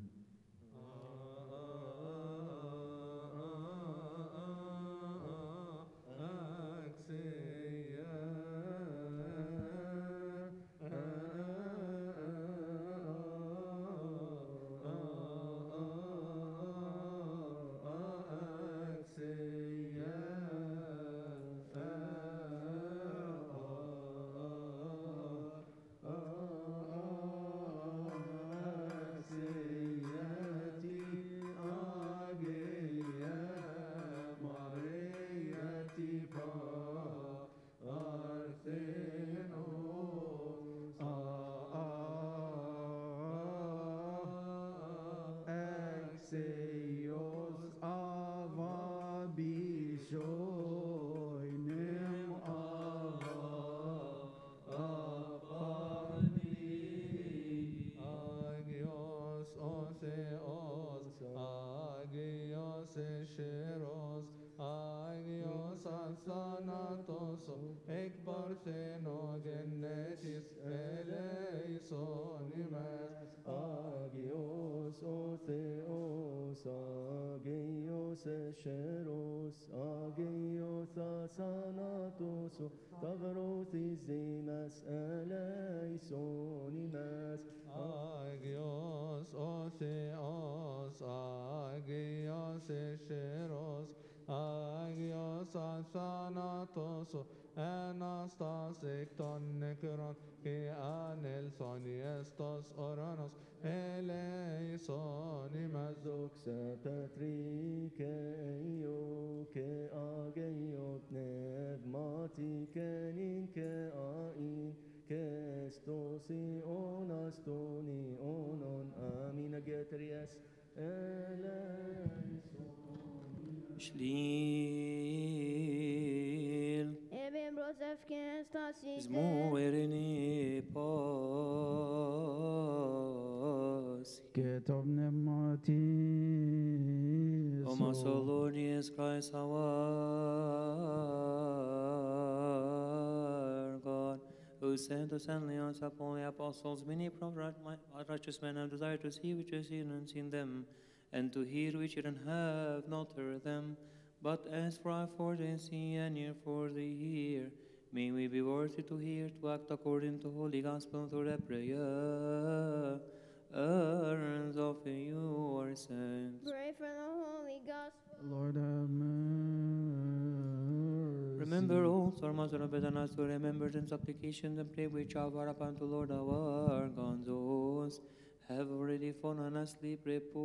Nemati Oma solonies Christ our God who sent us and Leons upon the apostles many prophets righteous men have desired to see which is seen and seen them and to hear which and have not heard them. But as for I for they see and ear for the hear may we be worthy to hear to act according to holy gospel through the prayer of your our saints Pray for the Holy Gospel. Lord have mercy. Remember also our Master of us to remembrance and supplications and pray which are upon to Lord our God. Those have already fallen asleep, repose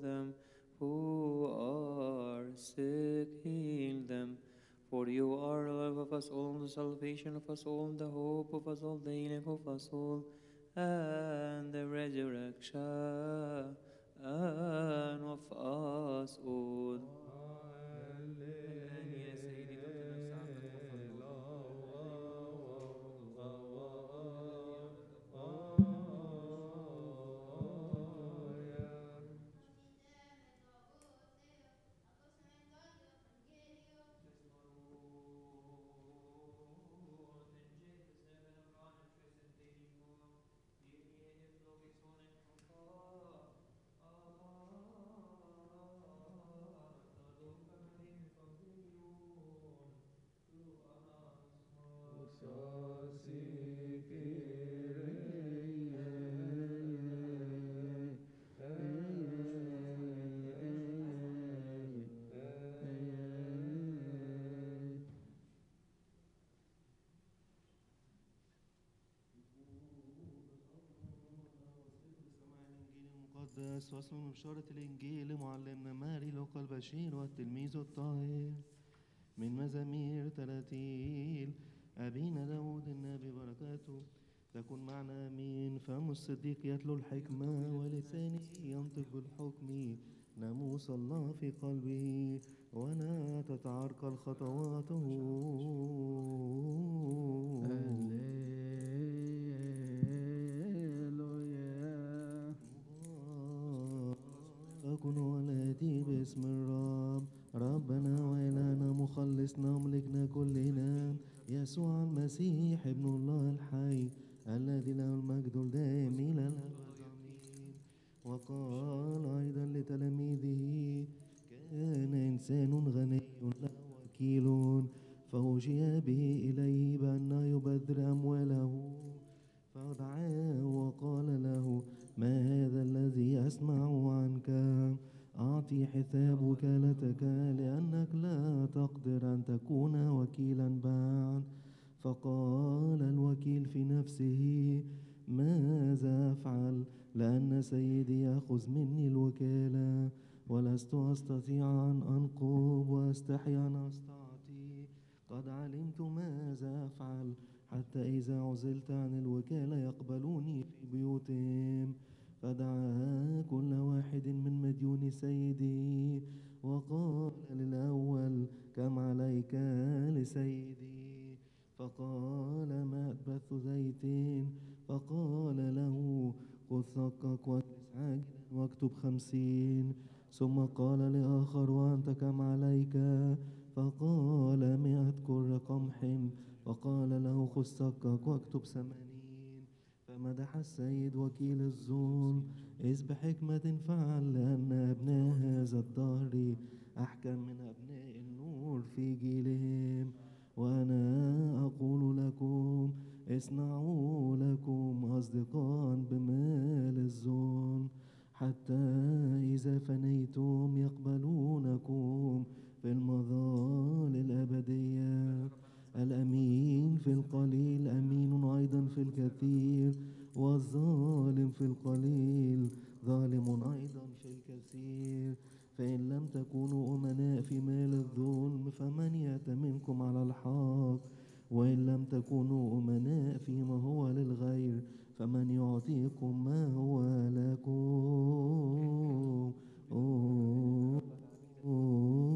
them. Who are sick, heal them. For you are the love of us all, the salvation of us all, the hope of us all, the healing of us all, and the resurrection of us all. المقدس وصل بشارة الإنجيل معلمنا ماري لوقا البشير والتلميذ الطاهر. من مزامير تلاتيل أبينا داود النبي بركاته. تكن معنا آمين فم الصديق يتلو الحكمة ولسانه ينطق بالحكم ناموس الله في قلبه ولا تتعرقل خطواته أكن ولادي باسم الرب. ربنا وإلهنا مخلصنا ملكنا كلنا يسوع المسيح ابن الله الحي الذي له المجد الدائم إلى وقال أيضا لتلاميذه كان إنسان غني له وكيل فوجي به إليه بأن يبذر أمواله. فدعاه وقال له ما هذا الذي أسمع عنك؟ أعطي حساب وكالتك لأنك لا تقدر أن تكون وكيلا بعد. فقال الوكيل في نفسه ماذا أفعل؟ لأن سيدي يأخذ مني الوكالة ولست أستطيع أن أنقب وأستحي أن أستعطي. قد علمت ماذا أفعل. حتى إذا عزلت عن الوكالة يقبلوني في بيوتهم. فدعا كل واحد من مديون سيدي وقال للأول كم عليك لسيدي؟ فقال ما أتبث زيتين. فقال له خذ ثقك واجلس عاجلا واكتب خمسين. ثم قال لآخر وأنت كم عليك؟ فقال مئة كر قمح. فقال له خذ ثقك واكتب ثمانين فمدح السيد وكيل الظلم إذ بحكمة فعل لأن أبناء هذا الدهر أحكم من أبناء النور في جيلهم. وأنا أقول لكم اصنعوا لكم أصدقاء بمال الظلم حتى إذا فنيتم يقبلونكم في المظال الأبدية. الأمين في القليل أمين أيضا في الكثير والظالم في القليل ظالم أيضا في الكثير. فإن لم تكونوا أمناء في مال الظلم فمن يأتمنكم على الحق؟ وإن لم تكونوا أمناء فيما هو للغير فمن يعطيكم ما هو لكم. أوه أوه.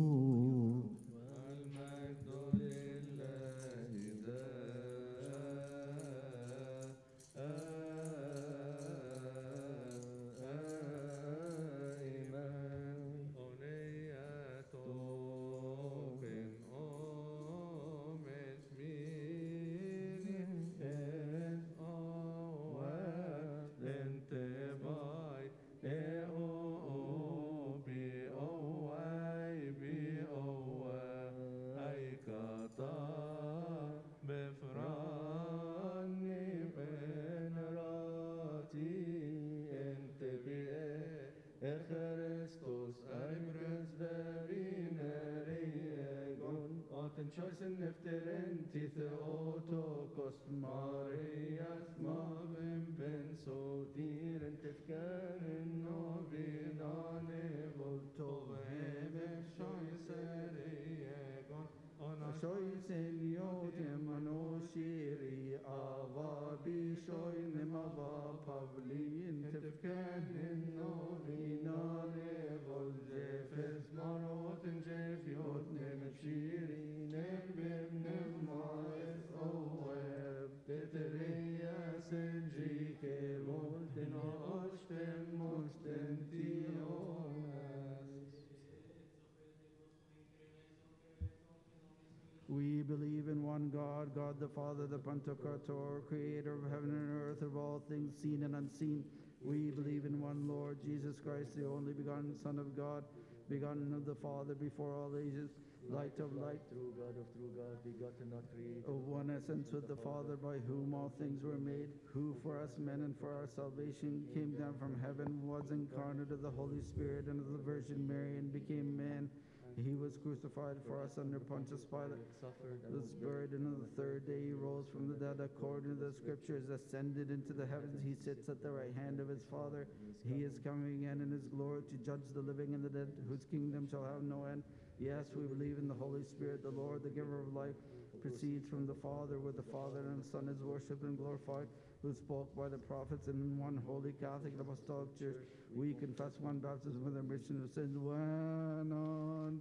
So diren seen and unseen. We believe in one Lord, Jesus Christ, the only begotten Son of God, begotten of the Father before all ages, light of light, True God of true God, begotten, not created. of one essence with the Father, by whom all things were made, who for us men and for our salvation came down from heaven, was incarnate of the Holy Spirit and of the Virgin Mary, and became man. He was crucified for us under Pontius Pilate. Suffered and was buried, and on the third day he rose from the dead according to the scriptures, ascended into the heavens. He sits at the right hand of his Father. He is coming again in his glory to judge the living and the dead, whose kingdom shall have no end. Yes, we believe in the Holy Spirit, the Lord, the giver of life, proceeds from the Father, with the Father and the Son is worshipped and glorified, who spoke by the prophets, and in one holy Catholic and Apostolic Church. We confess one baptism for the remission of sins. When on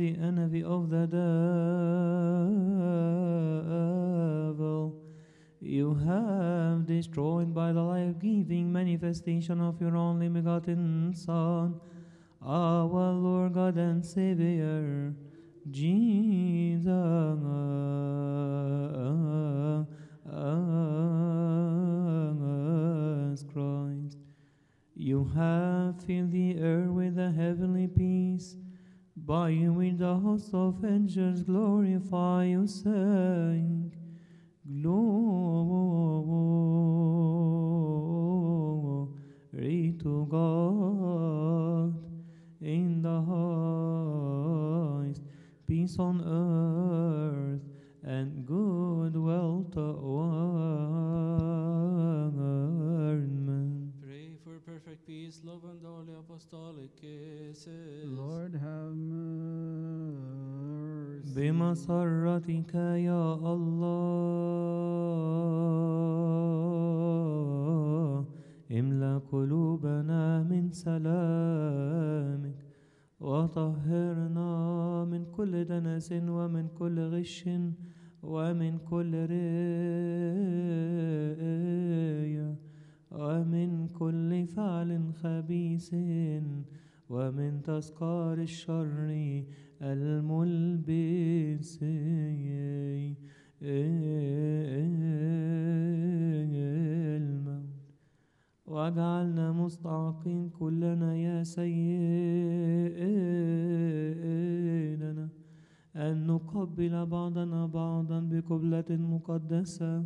the envy of the devil, you have destroyed by the life-giving manifestation of your only begotten Son, our Lord God and Savior, Jesus with the host of angels glorify you, saying, Glory غش ومن كل رياء ومن كل فعل خبيث ومن تذكار الشر الملبس. الموت واجعلنا مستحقين كلنا يا سيدنا. أن نقبل بعضنا بعضا بقبلة مقدسة.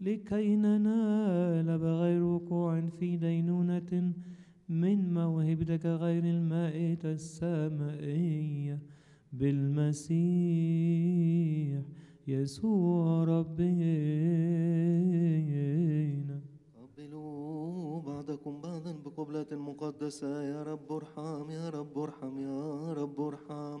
لكي ننال بغير وقوع في دينونة من موهبتك غير المائتة السمائية بالمسيح يسوع ربنا قبلوا بعضكم بعضا بقبلة مقدسة. يا رب ارحم يا رب ارحم يا رب ارحم.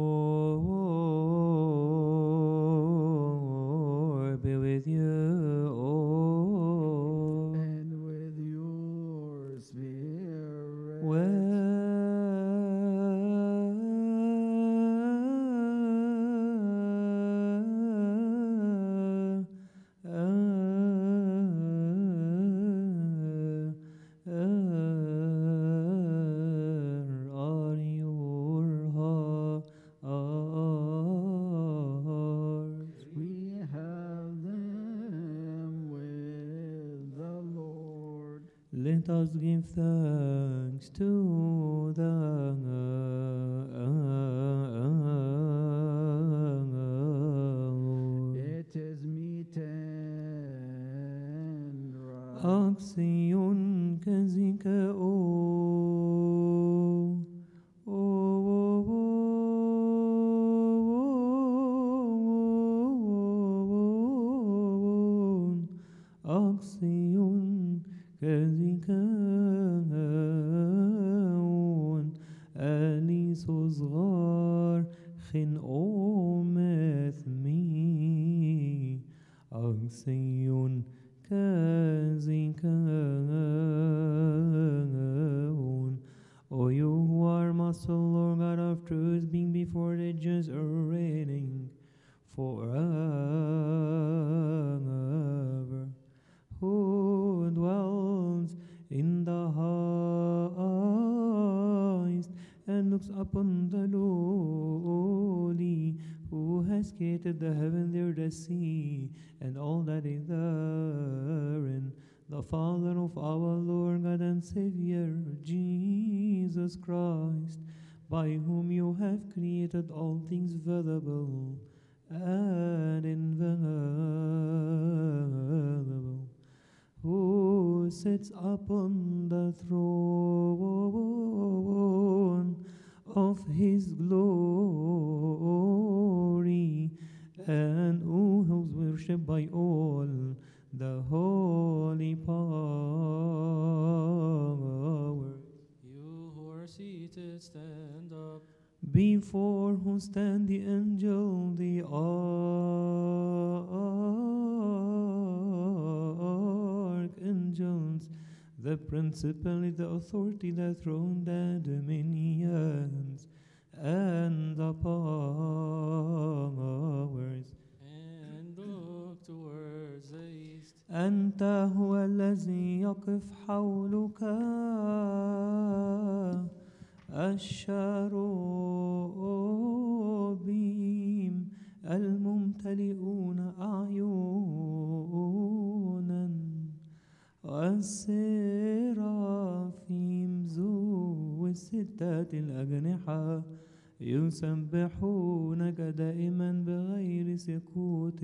صغار خن أمثمي أقصي كازكاون Created the heaven, there, the sea, and all that is therein, the Father of our Lord God and Savior, Jesus Christ, by whom you have created all things visible and invisible, who sits upon the throne of his glory, by all the holy power. You who are seated, stand up. Before whom stand the angel, the archangels, the principality, the authority, the throne, the dominions, يقف حولك الشروبيم الممتلئون أعينا والسرافيم ذو الستة الأجنحة يسبحونك دائما بغير سكوت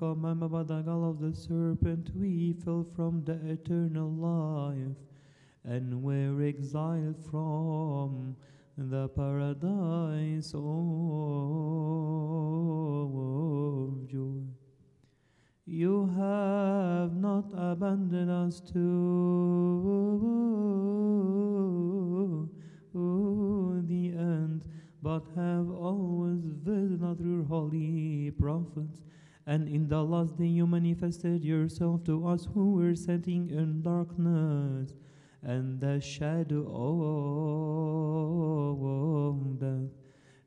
your by the gall of the serpent, we fell from the eternal life and were exiled from the paradise of joy. You have not abandoned us to the end, but have always visited through holy prophets. And in the last day you manifested yourself to us who were sitting in darkness and the shadow of death.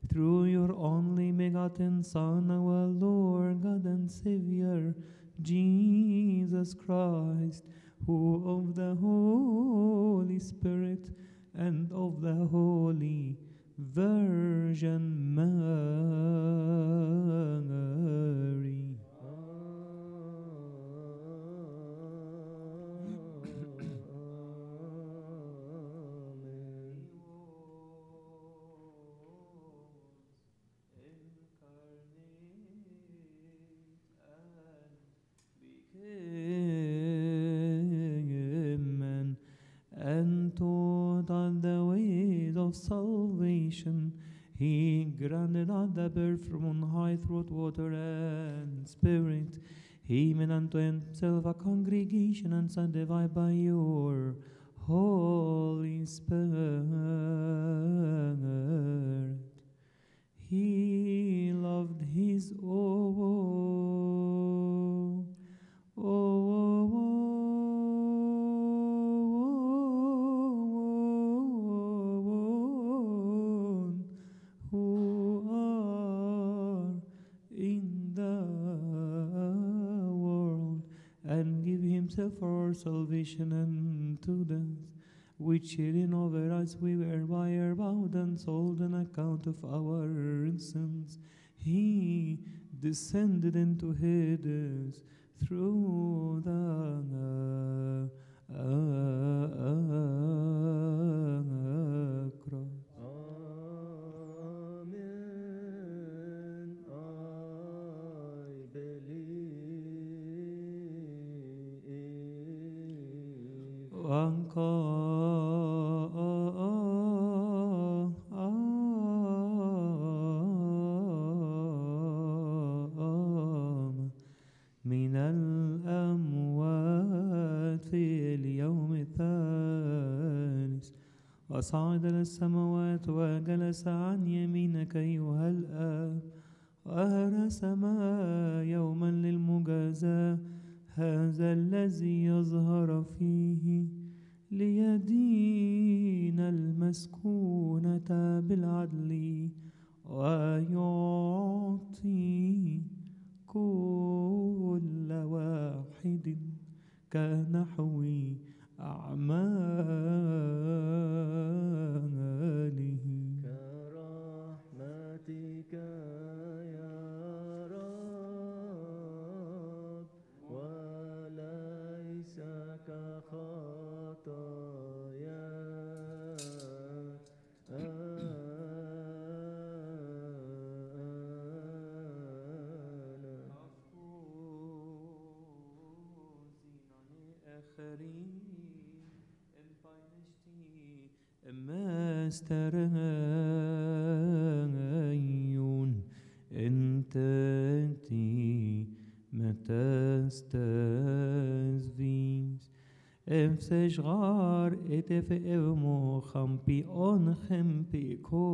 Through your only begotten Son, our Lord, God and Savior, Jesus Christ, who of the Holy Spirit and of the Holy Virgin Mary. Of salvation. He granted us the birth from on high through water and spirit. He made unto himself a congregation and sanctified by your Holy Spirit. Salvation to death which hidden over us we were by our bowed and sold on account of our sins. He descended into Hades through the uh, uh, وجلس عن يمينك أيها نفس صغار اتف امو خمبي اون خمبي كو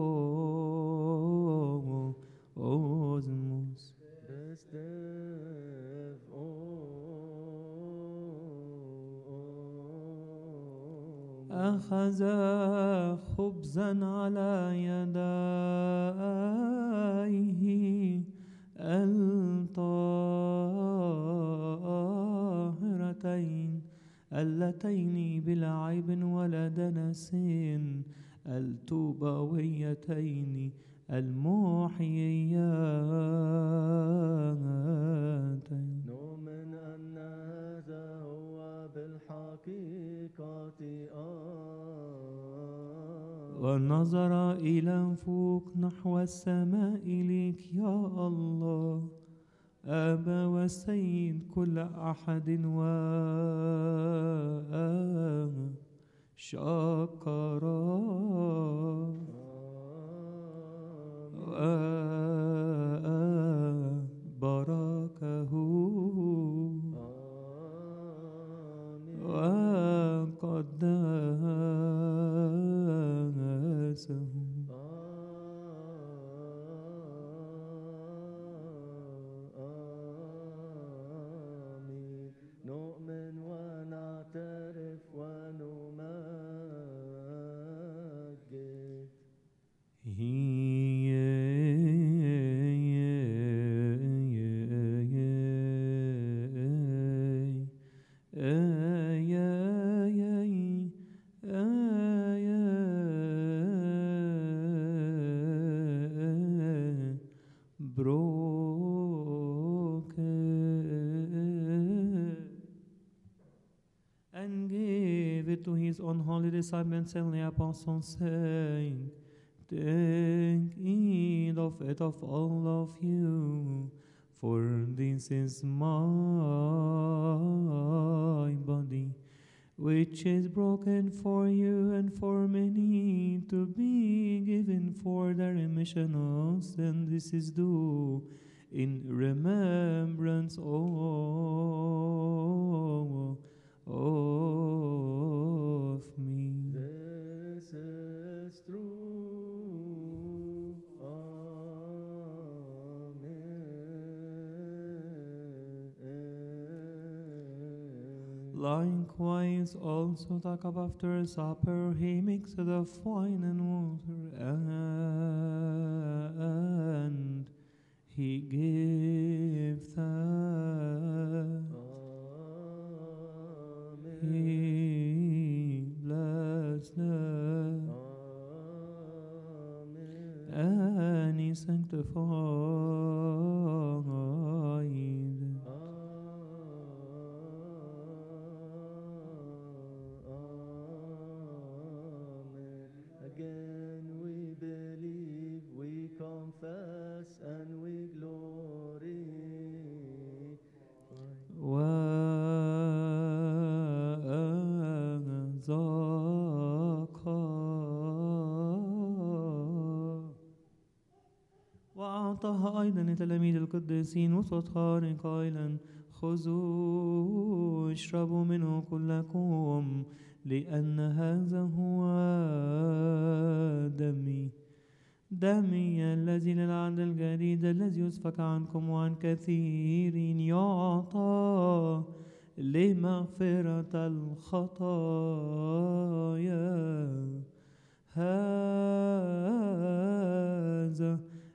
نحو السماء إليك يا الله. أبا والسيد كل أحد و to his own holy disciples and the apostles, saying, Take heed of it of all of you, for this is my body, which is broken for you and for many to be given for the remission of sin. This is due in remembrance of, of Likewise, also the cup after supper, he mixed the wine and water, and he gave thanks. He blessed them, and he sanctified القديسين وسط خار قائلا خذوا اشربوا منه كلكم لأن هذا هو دمي. دمي الذي للعهد الجديد الذي يسفك عنكم وعن كثيرين يعطى. لمغفرة الخطايا. هذا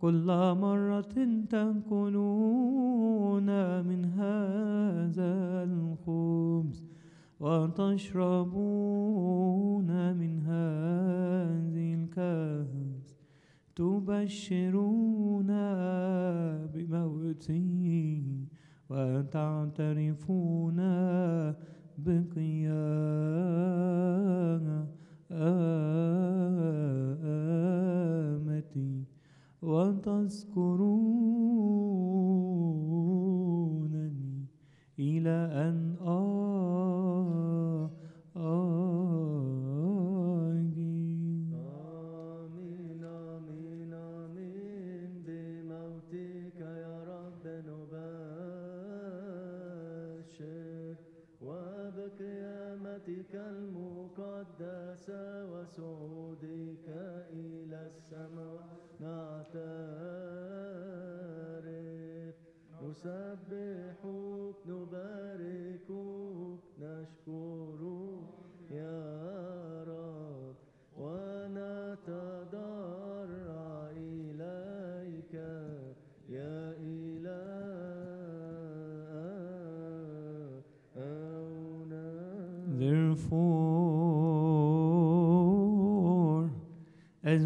كل مرة تأكلون من هذا الخبز وتشربون من هذه الكأس تبشرون بموته وتعترفون بقيامتي وتذكرونني إلى أن آجي آمين. آمين. آمين. بموتك يا رب نبشر. وبقيامتك المقدسة وصعودك إلى السماء. نعترف. نسبحك نباركك نشكرك.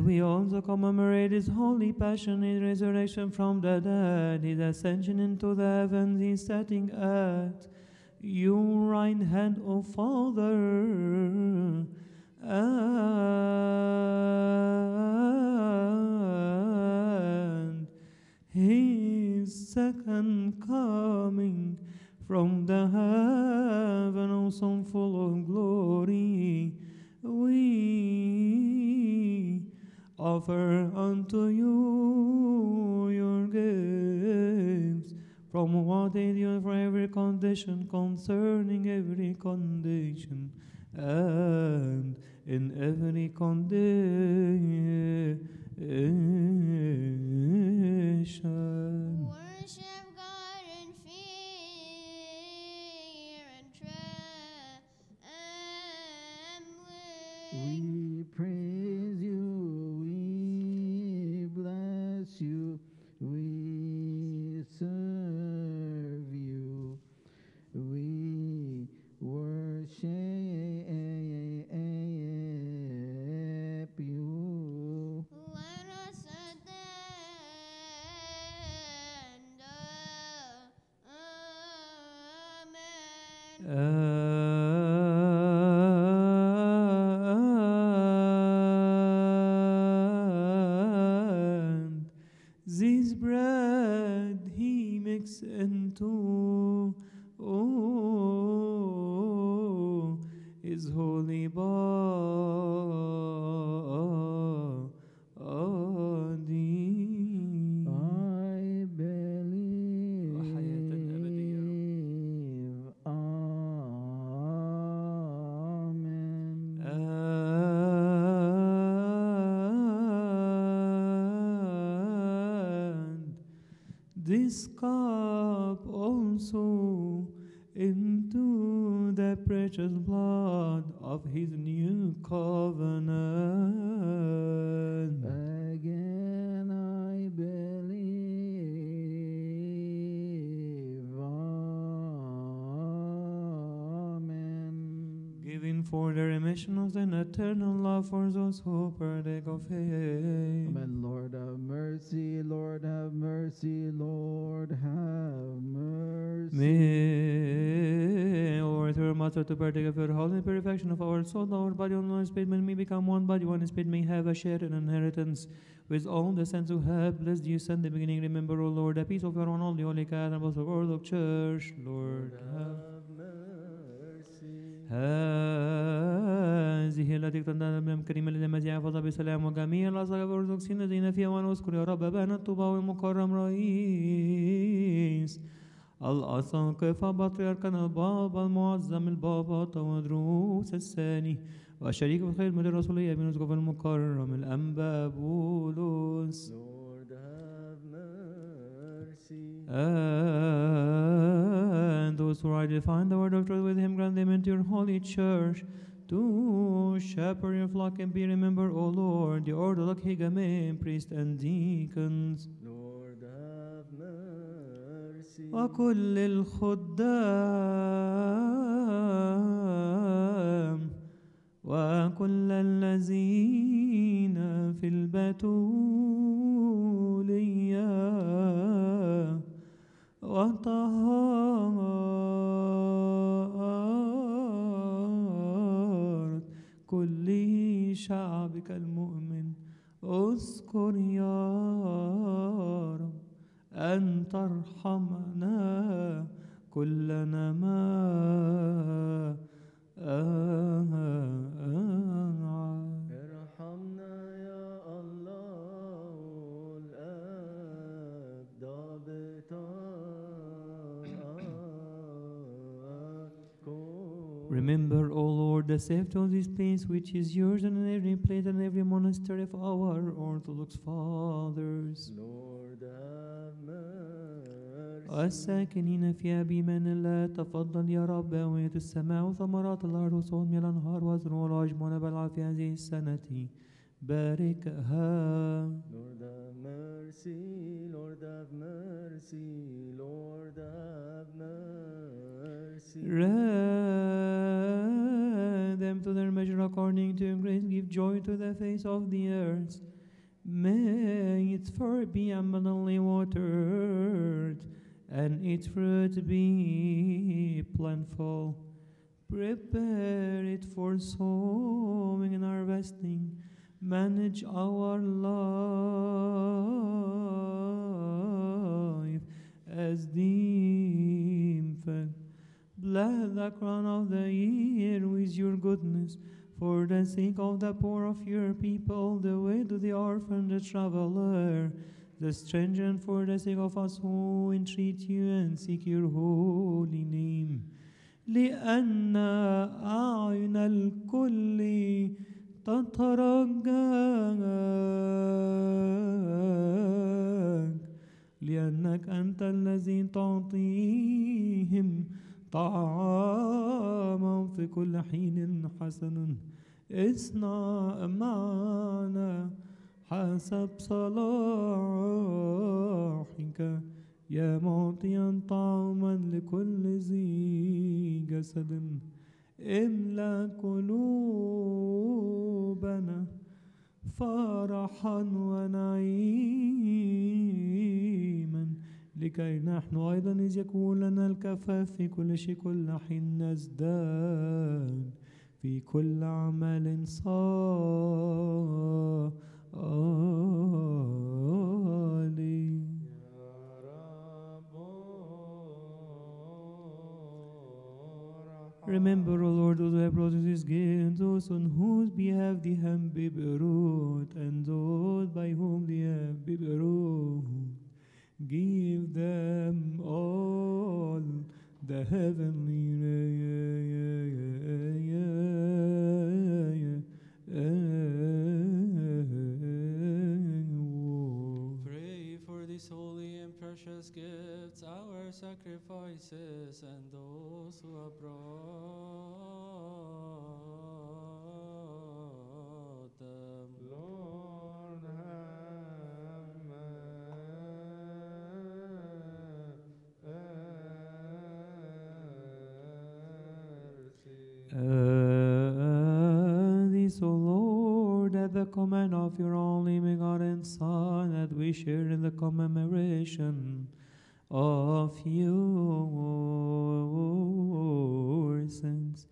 We also commemorate his holy passion, his resurrection from the dead, his ascension into the heavens, his setting at your right hand, O Father, and his second coming from the heaven, also full of glory, we offer unto you your gifts from what is you for every condition concerning every condition and in every condition. Worship God in fear and trembling. Eternal love for those who partake of him. Amen. Lord have mercy, Lord have mercy, Lord have mercy. May, O our Mother, to partake of your holy purification of our soul, our body, and our spirit, may we become one body, one spirit, may have a share in inheritance with all the saints who have blessed you send the beginning. Remember, O Lord, the peace of your own holy, holy Catholic, and also world of Orthodox Church. Lord, have هذه التي تندى من كريم الذي يحفظ بسلام وجميع الأصحاب الأرثوذكسيين الذين فيها ونذكر يا رب أبانا الطوبى والمكرم رئيس. الأساقفة بطريركنا البابا المعظم البابا تودروس الثاني. وشريك في الخير من الرسولية ابن يوسف المكرم. الأنبا بولس Lord have mercy. And those who are defined the word of truth with him, grant them into your holy church. To shepherd your flock and be remember, O Lord, the Orthodox Higamen, priests and deacons. Lord have mercy. وكل الخدام وكل الذين في البتولية وطهارة شعبك المؤمن. اذكر يا رب أن ترحمنا كلنا ما ارحمنا يا الله الآب Remember, Lord, the safety of this place which is yours and in every place and every monastery of our Orthodox fathers. Lord have mercy. والساكنين فيها بإيمان الله تفضل يا رب أوية السماء وثمرات الأرض وصوم الأنهار وزروع العجمان بلع في هذه السنة باركها Lord have mercy, Lord have mercy, Lord have mercy. Them to their measure according to grace. Give joy to the face of the earth. May its fur be abundantly watered, and its fruit be plentiful. Prepare it for sowing and harvesting. Manage our life as the. Bless the crown of the year with your goodness, for the sake of the poor of your people, the way to the orphan, the traveler, the stranger, and for the sake of us who entreat you and seek your holy name. لأن أعين الكل تترجاك لأنك أنت الذي تعطيهم طعاما في كل حين حسنا اصنع معنا حسب صلاحك. يا معطيا طعاما لكل ذي جسد. املا قلوبنا فرحا ونعيما. لكي نحن أيضا إذ يكون لنا الكفاف في كل شيء كل حين نزداد في كل عمل صالح Remember, O Lord, those who have brought this gift, those on whose behalf they have been brought, and those by whom they have been brought. Give them all the heavenly. Pray for these holy and precious gifts, our sacrifices, and those who have brought the command of your only begotten Son, that we share in the commemoration of your sins.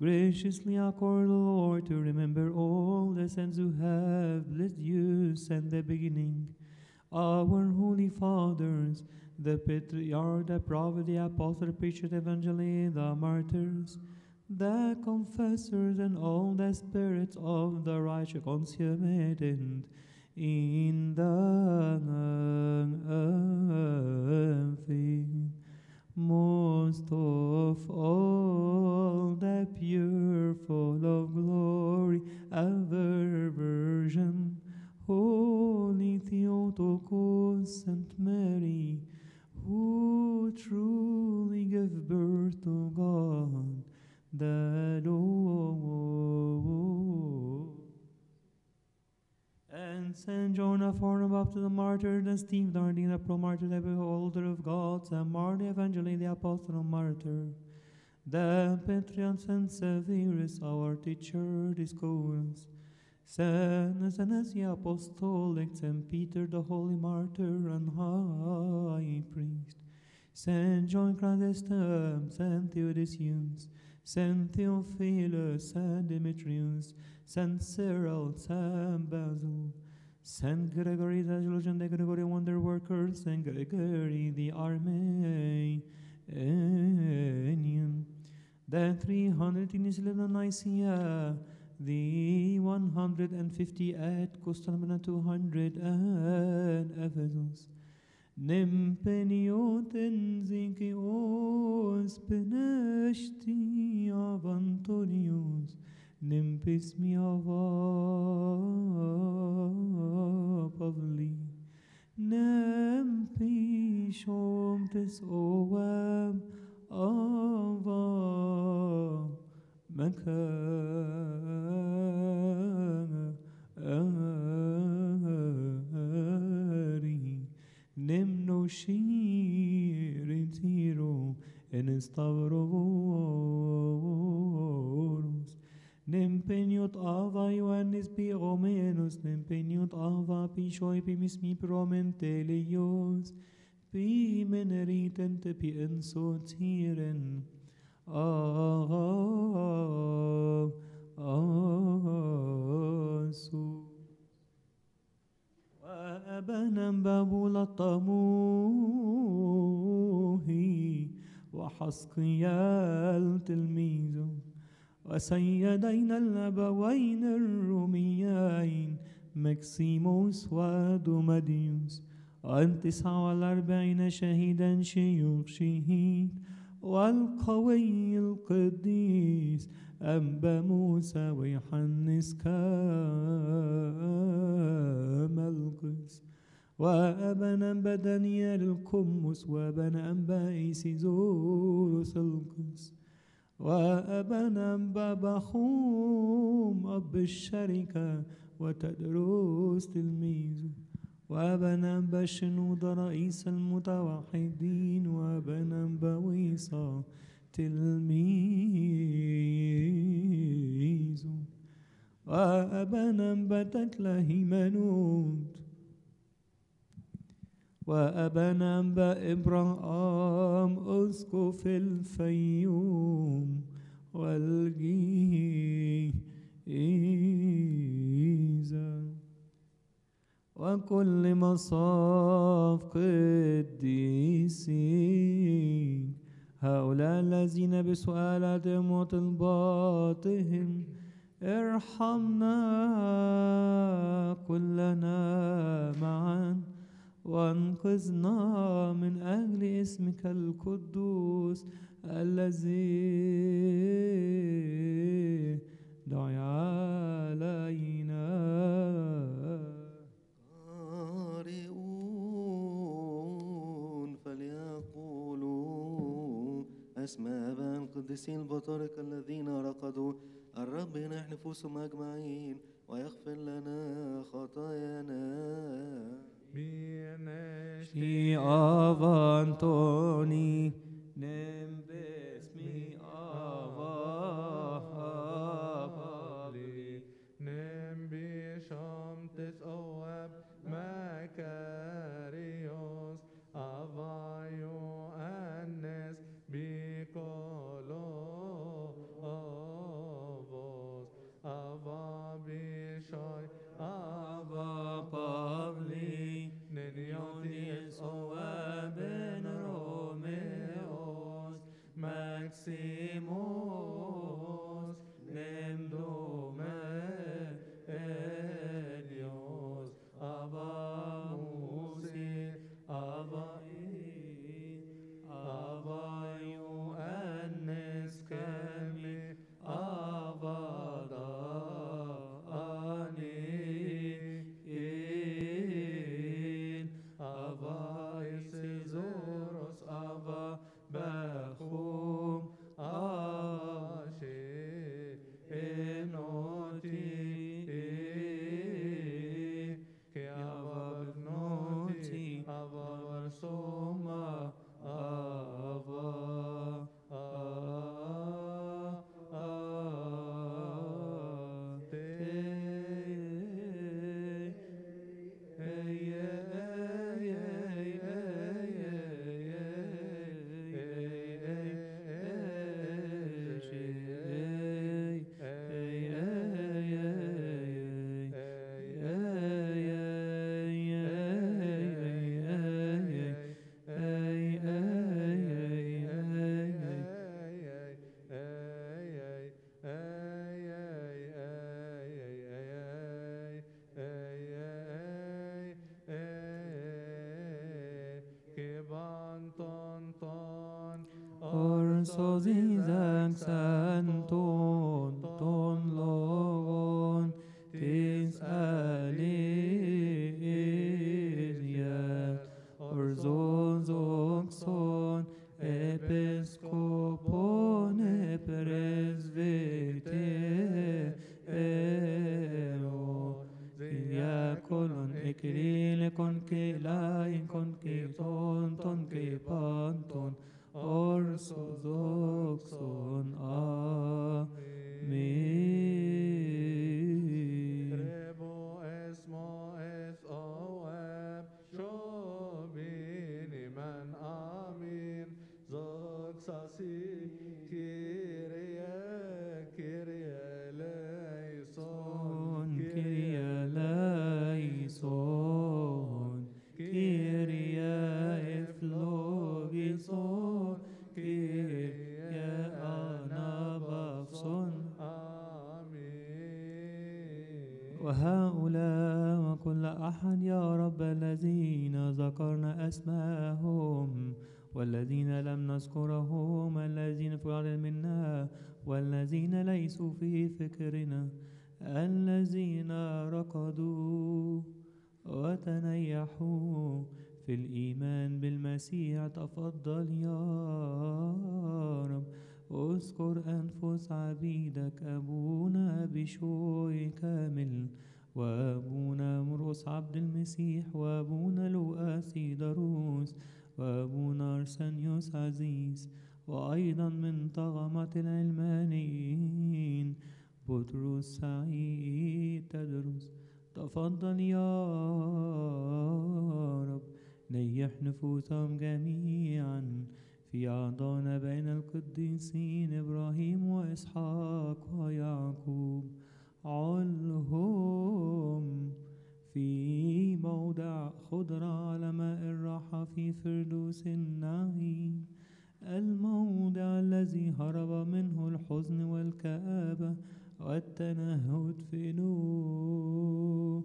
Graciously accord, Lord, to remember all the saints who have blessed you since the beginning. Our holy fathers, the patriarch, the prophet, the apostle, the preacher, the evangelist, the martyrs, the confessors, and all the spirits of the righteous consummated in the faith. Most of all, the pure, full of glory, ever Virgin, Holy Theotokos, Saint Mary, who truly gave birth to God, the Lord. And Saint John of to the martyr, and Steve Darnley, the pro-martyr, the beholder of God, Saint Mark the evangelist, the apostle and martyr, the patriarch Saint Severus, our teacher, schools, Saint Athanasius the apostolic, Saint Peter the holy martyr and high priest, Saint John Chrysostom, Saint Theodosius, Saint Theophilus, Saint Demetrius, Saint Cyril, Saint Basil, Saint Gregory the theologian, the Gregory wonder worker, Saint Gregory the Armenian, the 311 Nicaea, the 150 at Constantinople, 200 at Ephesus. Nempenio tenzi que os penesti avantonios, nem mia va pavli, nem om tes oem ava mekana. Shirin tiro en stavrovorus. Nempeniot ava Ioannis piromenos, nempeniot ava pishoi pimis mi promentelios, pi meneriten te pi ensotiren. Ah, asu. وأبنا بابول الطموهي وحسقيال تلميذه وسيدينا الأبوين الروميين مكسيموس ودوماديوس عن تسعة والأربعين شهيدا شيوخ شهيد والقوي القديس أنبا موسى ويحنس كملقس وأبنا أنبا دانيال القمص وأبنا أنبا إيسيزوروس القس وأبنا أنبا بخوم أب الشركة وتدروس تلميذه وأبنا أنبا شنود رئيس المتوحدين وأبنا أنبا ويصى تلميذ وأبنا أنبتت لهيمنوت وأبنا أنبا إبراهام أسقف الفيوم والجيزة. وكل مصاف قديسين. هؤلاء الذين بسؤالاتهم وطلباتهم ارحمنا كلنا معا وأنقذنا من أجل اسمك القدوس الذي دعي علينا. أسماء آباء القديسين البطاركة الذين رقدوا. الرب ينح نفوسهم أجمعين ويغفر لنا خطايانا. Shi avantoni nembes أسماءهم والذين لم نذكرهم الذين في العدد منا والذين ليسوا في فكرنا الذين رقدوا وتنيحوا. في الإيمان بالمسيح تفضل يا رب. اذكر أنفس عبيدك أبونا بشوي كامل. وأبونا مرقس عبد المسيح وأبونا لؤاسي دروس وأبونا أرسنيوس عزيز وأيضا من طغمة العلمانيين. بطرس سعيد تدرس تفضل يا رب نيح نفوسهم جميعا. في أعضانا بين القديسين إبراهيم وإسحاق ويعقوب. علهم في موضع خضرة على ماء الراحة في فردوس النعيم. الموضع الذي هرب منه الحزن والكآبة والتنهد في نور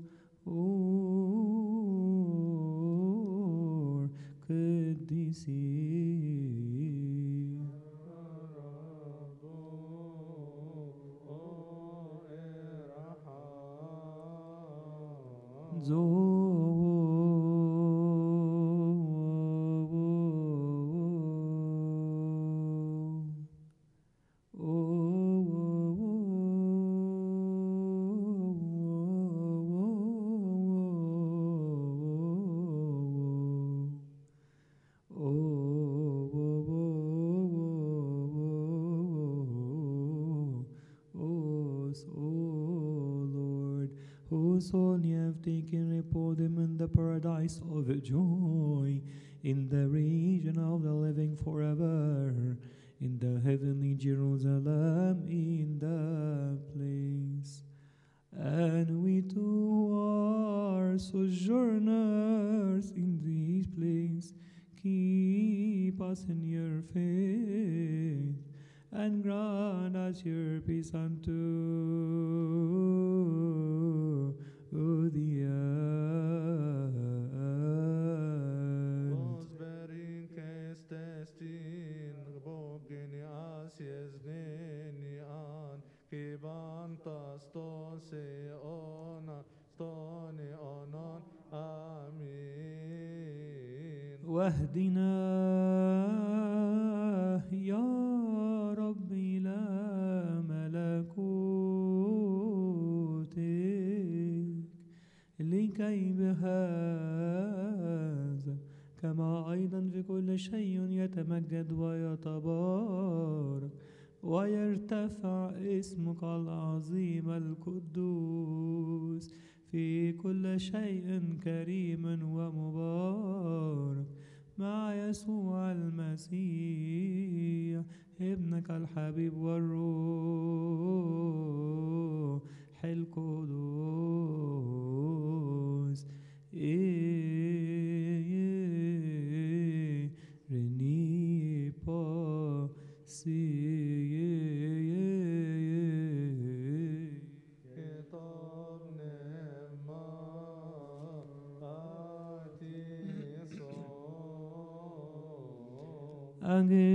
قديسين so. Them in the paradise of joy, in the region of the living forever, in the heavenly Jerusalem, in the place. And we too are sojourners in this place. Keep us in your faith and grant us your peace unto واهدنا يا رب إلى ملكوتك لكي بهذا كما أيضا في كل شيء يتمجد ويتبارك ويرتفع اسمك العظيم القدوس في كل شيء كريم ومبارك. يسوع المسيح ابنك الحبيب والروح. Ati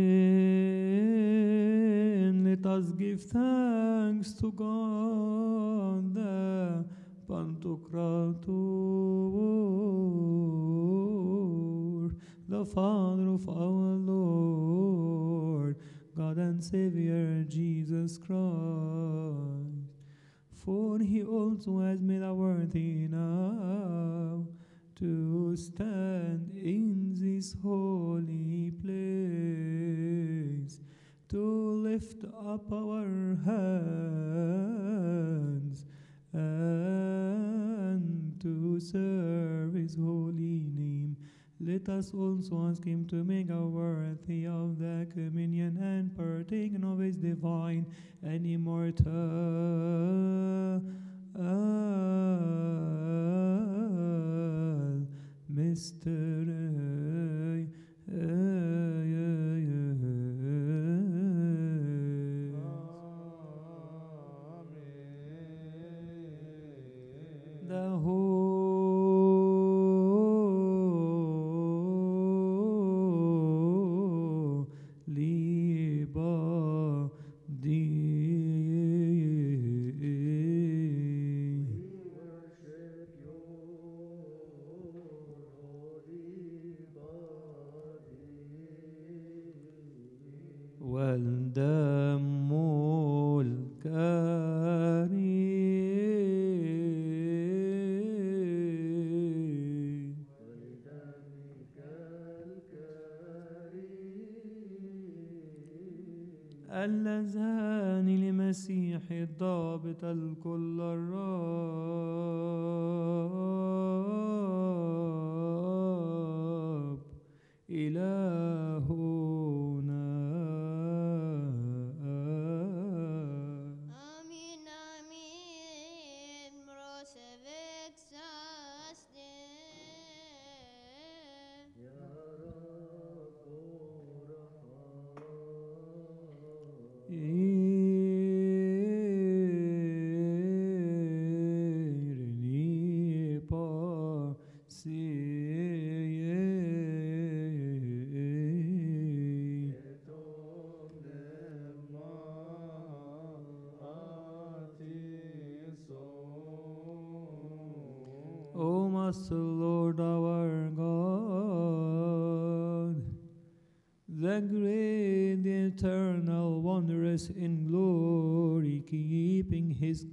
let us give thanks to God the Pantocrator, the Father of our Lord, God and Savior Jesus Christ. For he also has made us worthy now to stand in this holy place, lift up our hands and to serve his holy name. Let us also ask him to make us worthy of the communion and partaking of his divine and immortal mystery.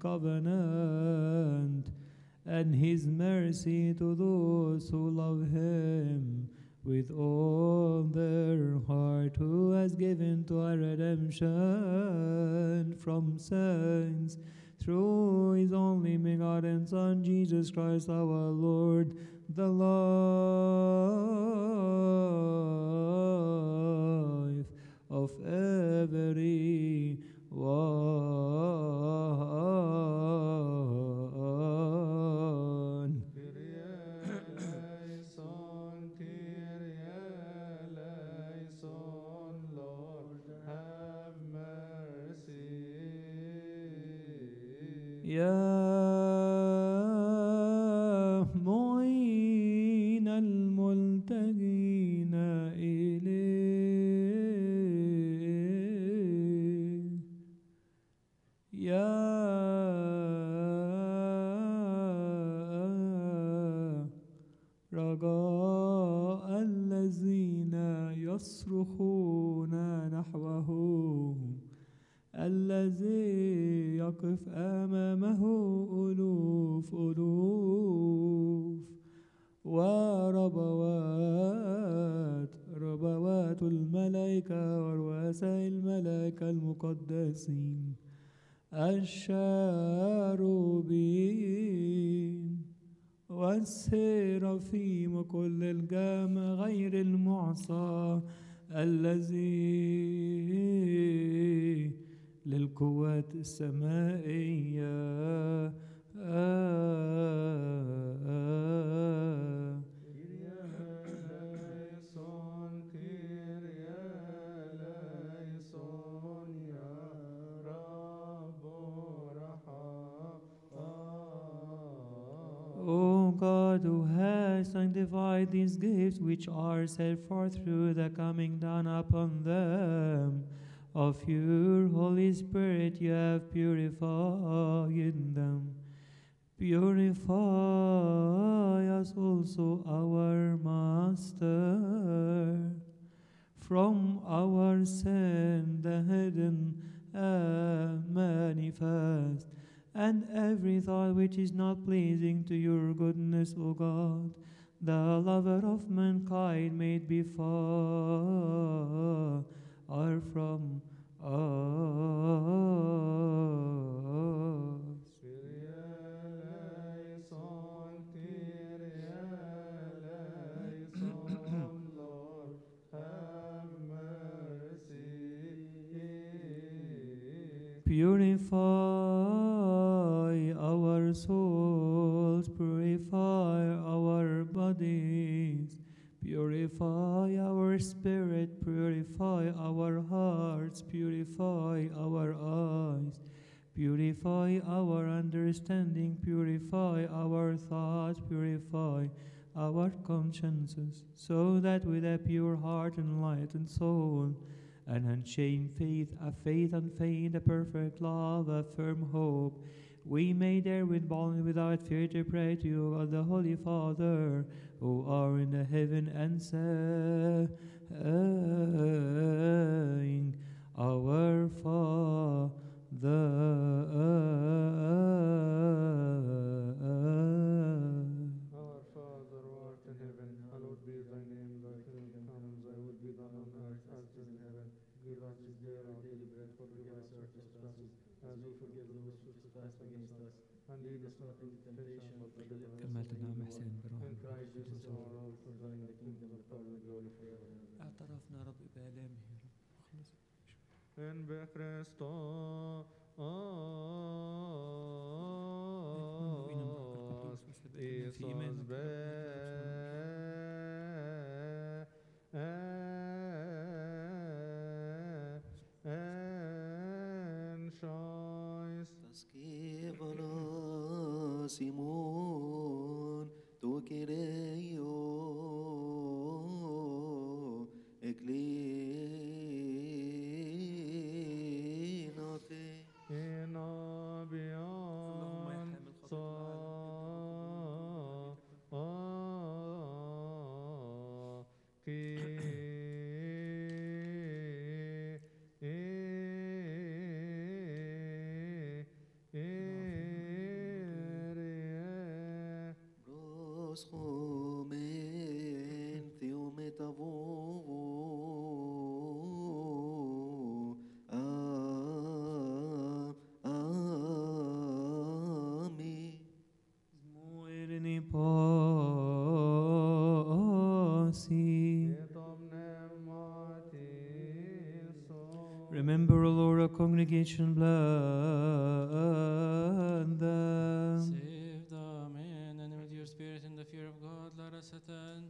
Covenant and his mercy to those who love him with all their heart, who has given to our redemption from sins through his only begotten Son, Jesus Christ our Lord, the ياسين الشاربين والسيرفيم كل الجام غير المعصى الذي للقوات السمائية has sanctified these gifts which are set forth through the coming down upon them of your Holy Spirit you have purified them. Purify us also, our Master, from our sin, the hidden and manifest, and every thought which is not pleasing to your goodness, O God, the lover of mankind, made be far from us. Purify our souls, purify bodies, purify our spirit, purify our hearts, purify our eyes, purify our understanding, purify our thoughts, purify our consciences, so that with a pure heart and light and soul, an unchained faith, a faith unfeigned, a perfect love, a firm hope, we may dare with boldness without fear to pray to you, God the Holy Father, who are in the heaven and saying, Our Father. En Christos في our congregation, bless them. Save them in and with your spirit in the fear of God, let us attend.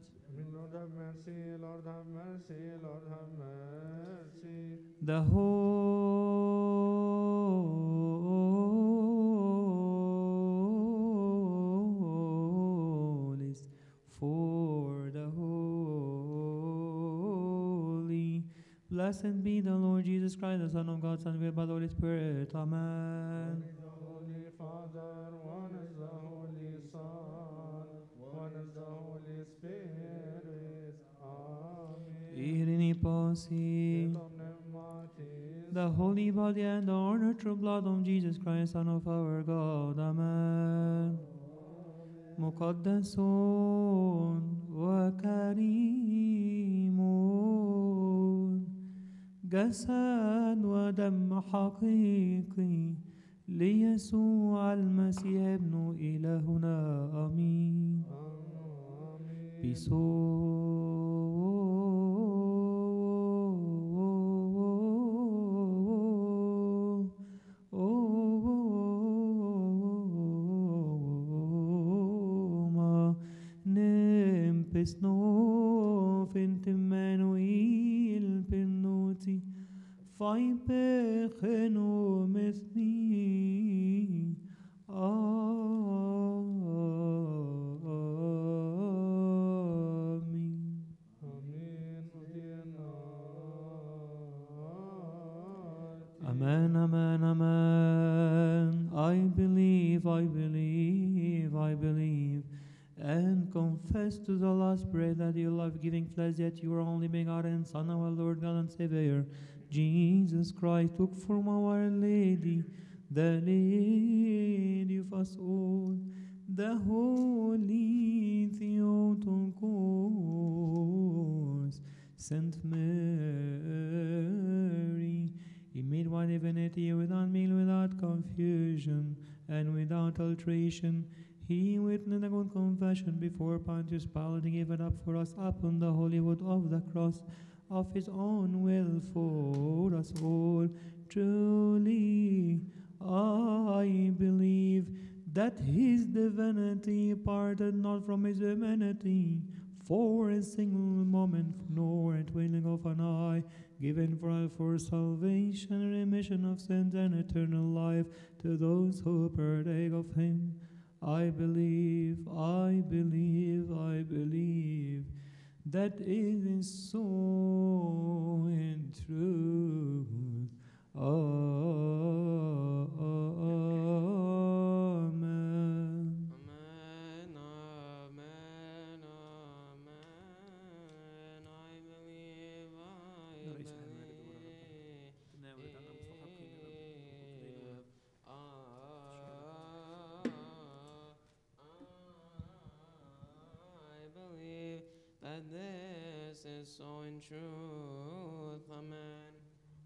Lord have mercy, Lord have mercy, Lord have mercy. The holies for the holy. Blessed be the Lord Jesus Christ, the Son of God, Son of God, by the Holy Spirit. Amen. The Holy Father, one is the Holy Son, one is the Holy Spirit. Amen. Irini posi. The holy body and the honor true blood of Jesus Christ, Son of our God. Amen. مقدس وكريم جسد ودم حقيقي ليسوع المسيح ابن إلهنا آمينOma nempes that you love giving flesh, yet your only begotten Son, our Lord God and Savior, Jesus Christ, took from our Lady, the Lady of us all, the Holy Theotokos, Saint Mary. He made one divinity without meal, without confusion, and without alteration. He a good confession before Pontius Pilate it up for us upon the holy wood of the cross of his own will for us all. Truly, I believe that his divinity parted not from his humanity for a single moment, nor a twinkling of an eye, given for for salvation, remission of sins, and eternal life to those who partake of him. I believe, I believe, I believe that it is so in truth. Amen. This is so in truth. Amen.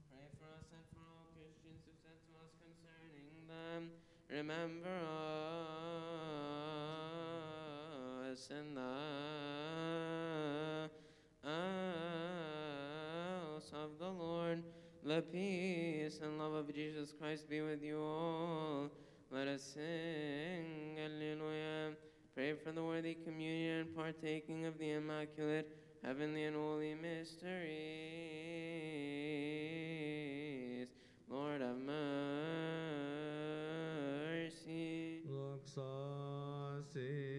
Pray for us and for all Christians who said to us concerning them. Remember us in the house of the Lord. The peace and love of Jesus Christ be with you all. Let us sing, Alleluia. Pray for the worthy communion and partaking of the immaculate, heavenly, and holy mysteries. Lord have mercy. Doxasi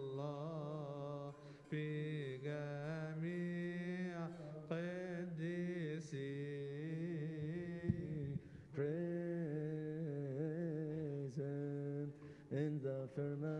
الله في جميع قديسي Praise Him in the firmament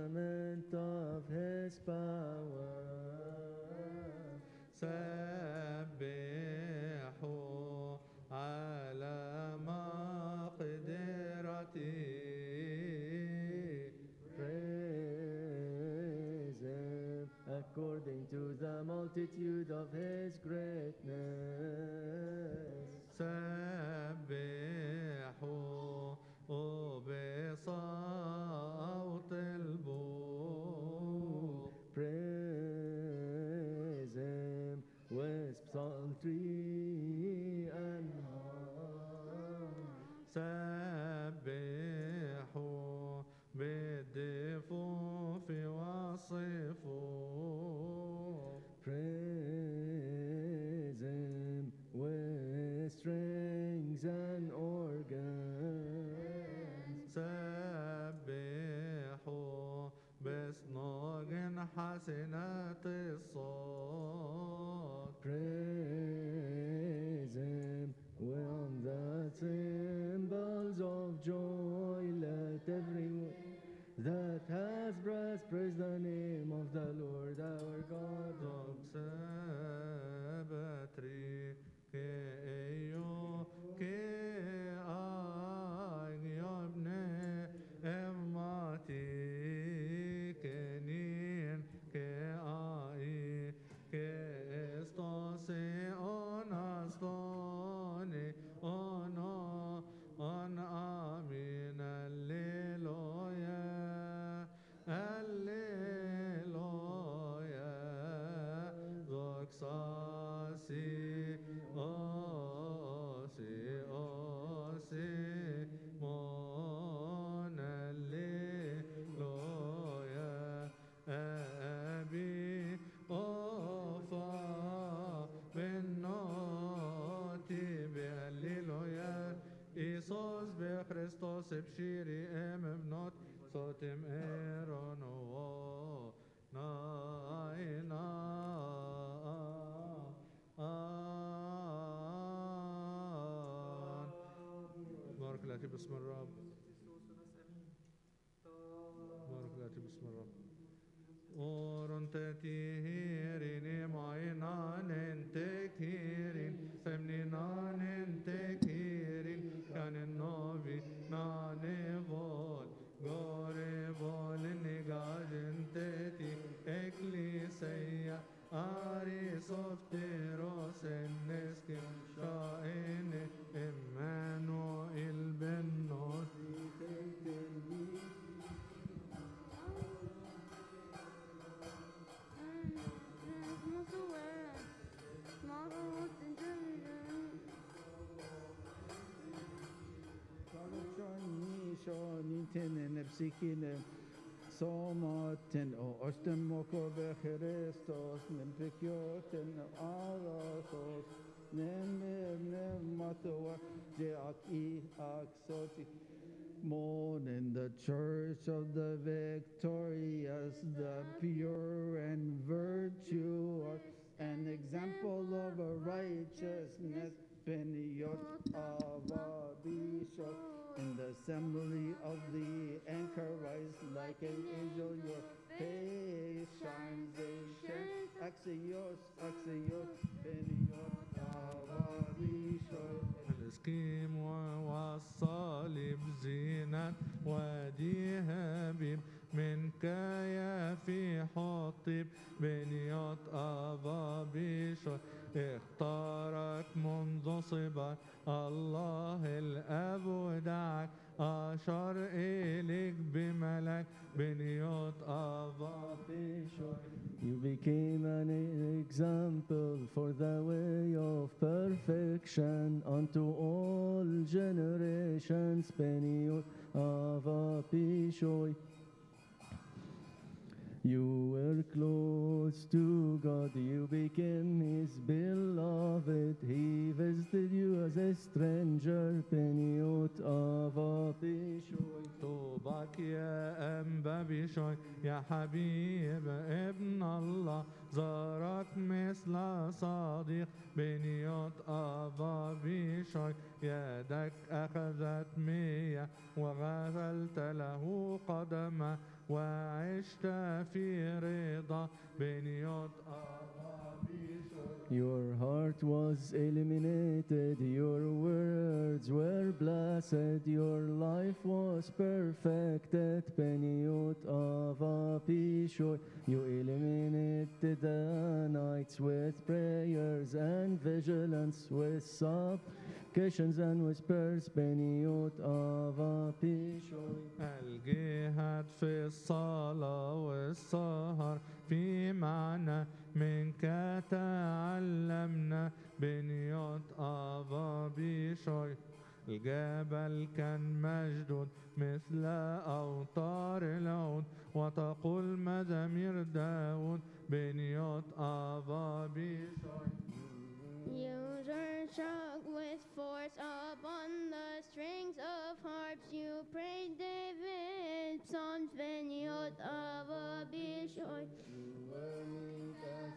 لك باسم الرب. Shoniten nepsikine somaten o ostem moko becherestos nempikyoten arasos nem nem matoa jeak i aksoti Mourn in the church of the victorious, the pure like an angel. Your face shines ancient. Axios, axios, penios, avadishos. الاسكيم والصليب زينة وديهاب منك يا في حطب بنيات أبابيشر اختارك منذ صبا الله الأب ودعك أشار إليك بملك بنيات أبا بيشر You became an example for the way of perfection unto all generations. Peniot of Apishoy. You were close to God, you became His beloved. He visited you as a stranger, Peniot of Apishoy. طوبك يا أنبا بشوي يا حبيب ابن الله زارك مثل صديق بنيوت أبا بشوي يدك أخذت مية وغسلت له قدمه وعشت في رضا بنيوت أبا بشوي Your heart was eliminated, your words were blessed, your life was perfected. Peniot of Apishoy, you eliminated the nights with prayers and vigilance, with Supplications and whispers. Peniot of Apishoy. الجهاد في الصلاة والسهر في معنى منك تعلمنا بنيوت أبا بيشوي الجبل كان مشدود مثل أوتار العود وتقول مزامير داود بنيوت أبا بيشوي Soldiers struck with force upon the strings of harps. You prayed, David, Psalms, vineyard of Abishoi. You were meek as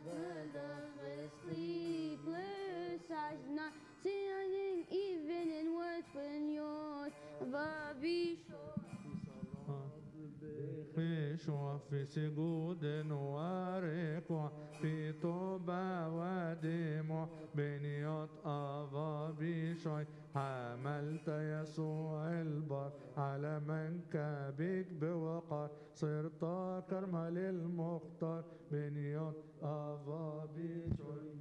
sleepless eyes, not singing even in words when you're a Abishoi. خشوع في سجود وركوع في توبة ودموع بنيات أبا بشوي حملت يسوع البر على منكبك بوقار. صرت كرمل المختار بنيات أبا بشوي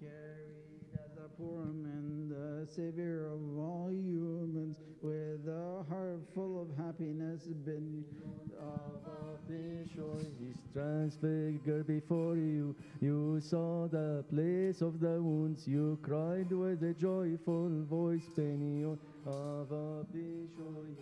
carried as a poor man, the Savior of all humans, with a heart full of happiness, been of a Bishop is transfigured before you. You saw the place of the wounds. You cried with a joyful voice, Penion of Bishop.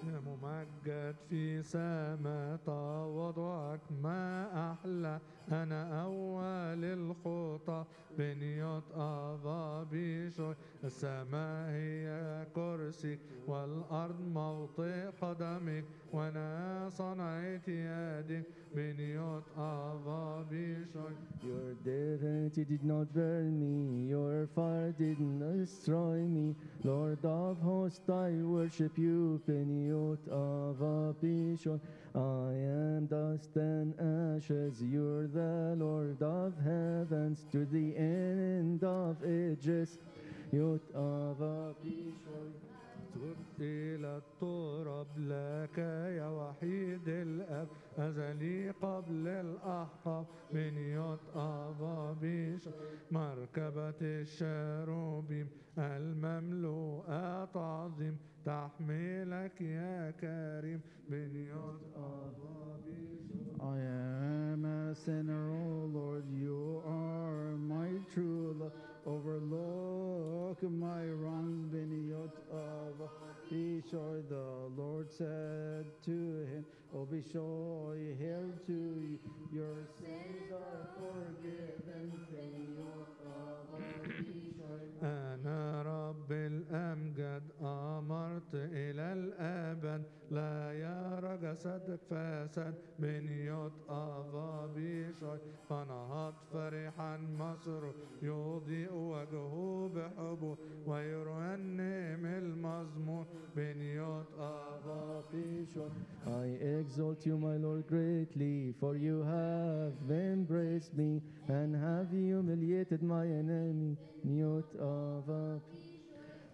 يا ممجد في سماء تواضعك ما أحلى أنا أول الخطى بنيات أبا بيشوي السماء هي كرسي والأرض موطئ قدمك وأنا صنعت يدك بنيات أبا بيشوي Your divinity did not burn me, your fire did not destroy me. Lord of hosts, I worship you, Peniot of Abishon. I am dust and ashes, you're the Lord of heavens, to the end of ages. Yot of Abishon. إلى التراب لك يا وحيد الأب أزلي قبل الأحقاب بنيات أبا بيش مركبة الشاروبيم المملوءة تعظيم تحملك يا كريم أبا بيش I am a sinner, O Lord, you are my true love. Overlook my wrongs, Beniot of Bishoy. The Lord said to him, oh, O Bishoy, hail to you. Your sins are forgiven, Beniot of. أنا رب الأمجد أمرت إلى الأبد لا يرى جسدك فسد بنيوت أبا بيشوي فنهض فرحا مسرور يضيء وجهه بحبه ويرنم المزمور بنيوت أبا بيشوي I exalt you, my Lord, greatly, for you have embraced me and have humiliated my enemy.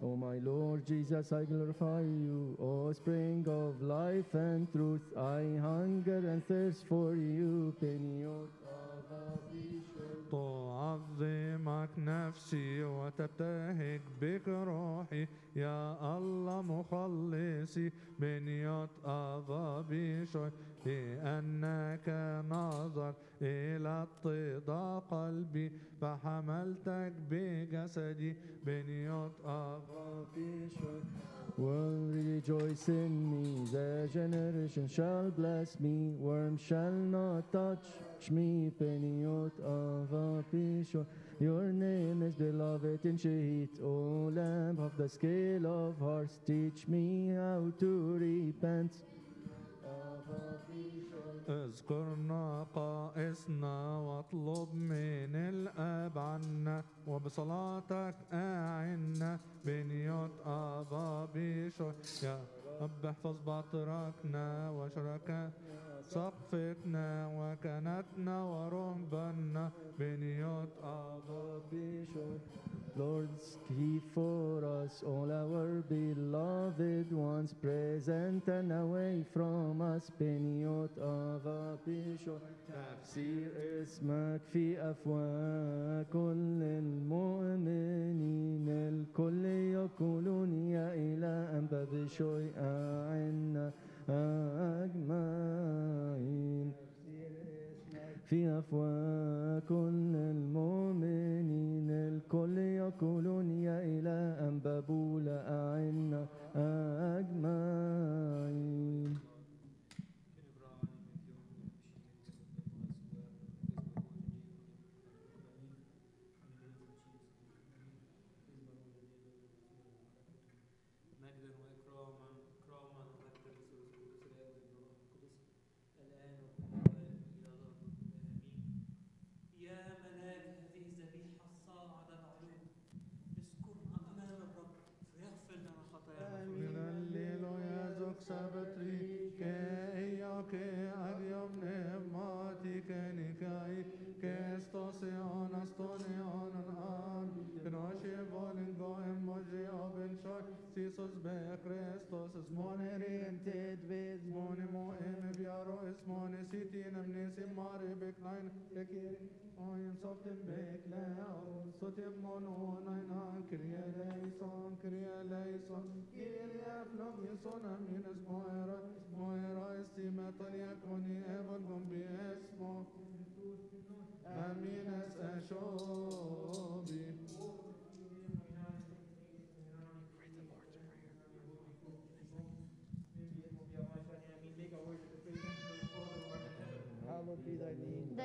O my Lord Jesus, I glorify you. O spring of life and truth, I hunger and thirst for you. Peniot تعظمك نفسي وتبتهج بك روحي. يا الله مخلصي بنيات أبا بيشوي لأنك نظر إلى اتضاع قلبي. فحملتك بجسدي بنيات أبا بيشوي Will rejoice in me, the generation shall bless me, worm shall not touch me, Peniot of a Pishon. Your name is beloved in Shehit, O Lamb of the scale of hearts, teach me how to repent. اذكرنا قائسنا واطلب من الأب عنا وبصلاتك أعنا. بنيوت آبا بيشو يا رب احفظ بطرقنا وشركاء سقفتنا وكنتنا ورهبنا بنيات أبا بيشوي Lord, keep for us all our beloved ones, present and away from us, of a Bishop. تفسير اسمك في أفواه كل المؤمنين الكل يقولون يا إله أنت بشوي أعنا أجمعين. في أفواه كل المؤمنين الكل يقولون يا إله أنبابول أعنا أجمعين. Oriented with monimo em viaro es mone sitin em nesim mare beklein lekir oin softem bekleo sotem mono naina kriya leison kriya leison kiria flog yeson aminas moera moera estimaton yakoni evan gombi esmo aminas ashobi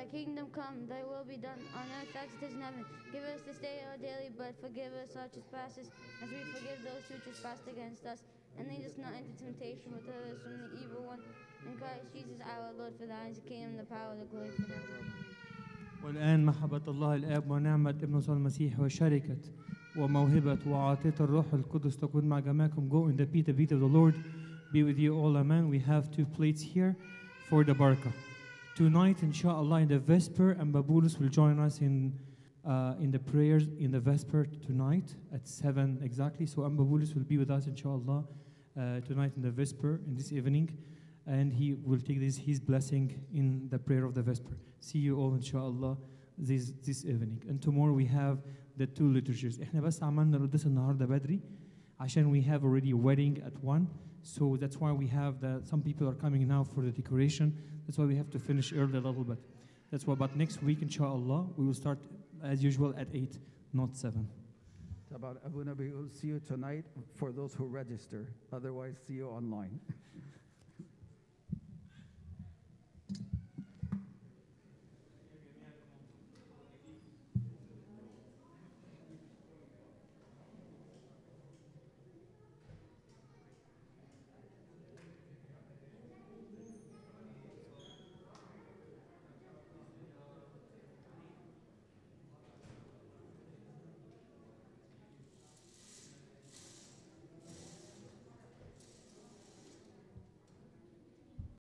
thy name. Thy kingdom come, thy will be done on earth as it is in heaven. Give us this day our daily bread, forgive us our trespasses, as we forgive those who trespass against us. And lead us not into temptation, but deliver us from the evil one. In Christ Jesus our Lord, for thine is the kingdom, the power, the glory forever. والآن محبة الله الآب ونعمة ابن صلى المسيح وشركة وموهبة وعطية الروح القدس تكون مع جميعكم. Go in the peace, the peace of the Lord be with you all. Amen. We have two plates here for the barakah. Tonight, inshallah, in the Vesper, and Babulus will join us in uh, in the prayers in the Vesper tonight at 7 exactly. So Ambabulus will be with us, inshallah, uh, tonight in the Vesper, in this evening. And he will take this, his blessing in the prayer of the Vesper. See you all, inshallah, this, this evening. And tomorrow we have the two liturgies. احنا بس عملنا القداس النهارده بدري عشان we have already a wedding at 1. So that's why we have the, some people are coming now for the decoration. that's why we have to finish early a little bit. That's why, but next week, inshallah, we will start as usual at 8, not 7. It's about Abu Nabi. We'll see you tonight for those who register. Otherwise, see you online.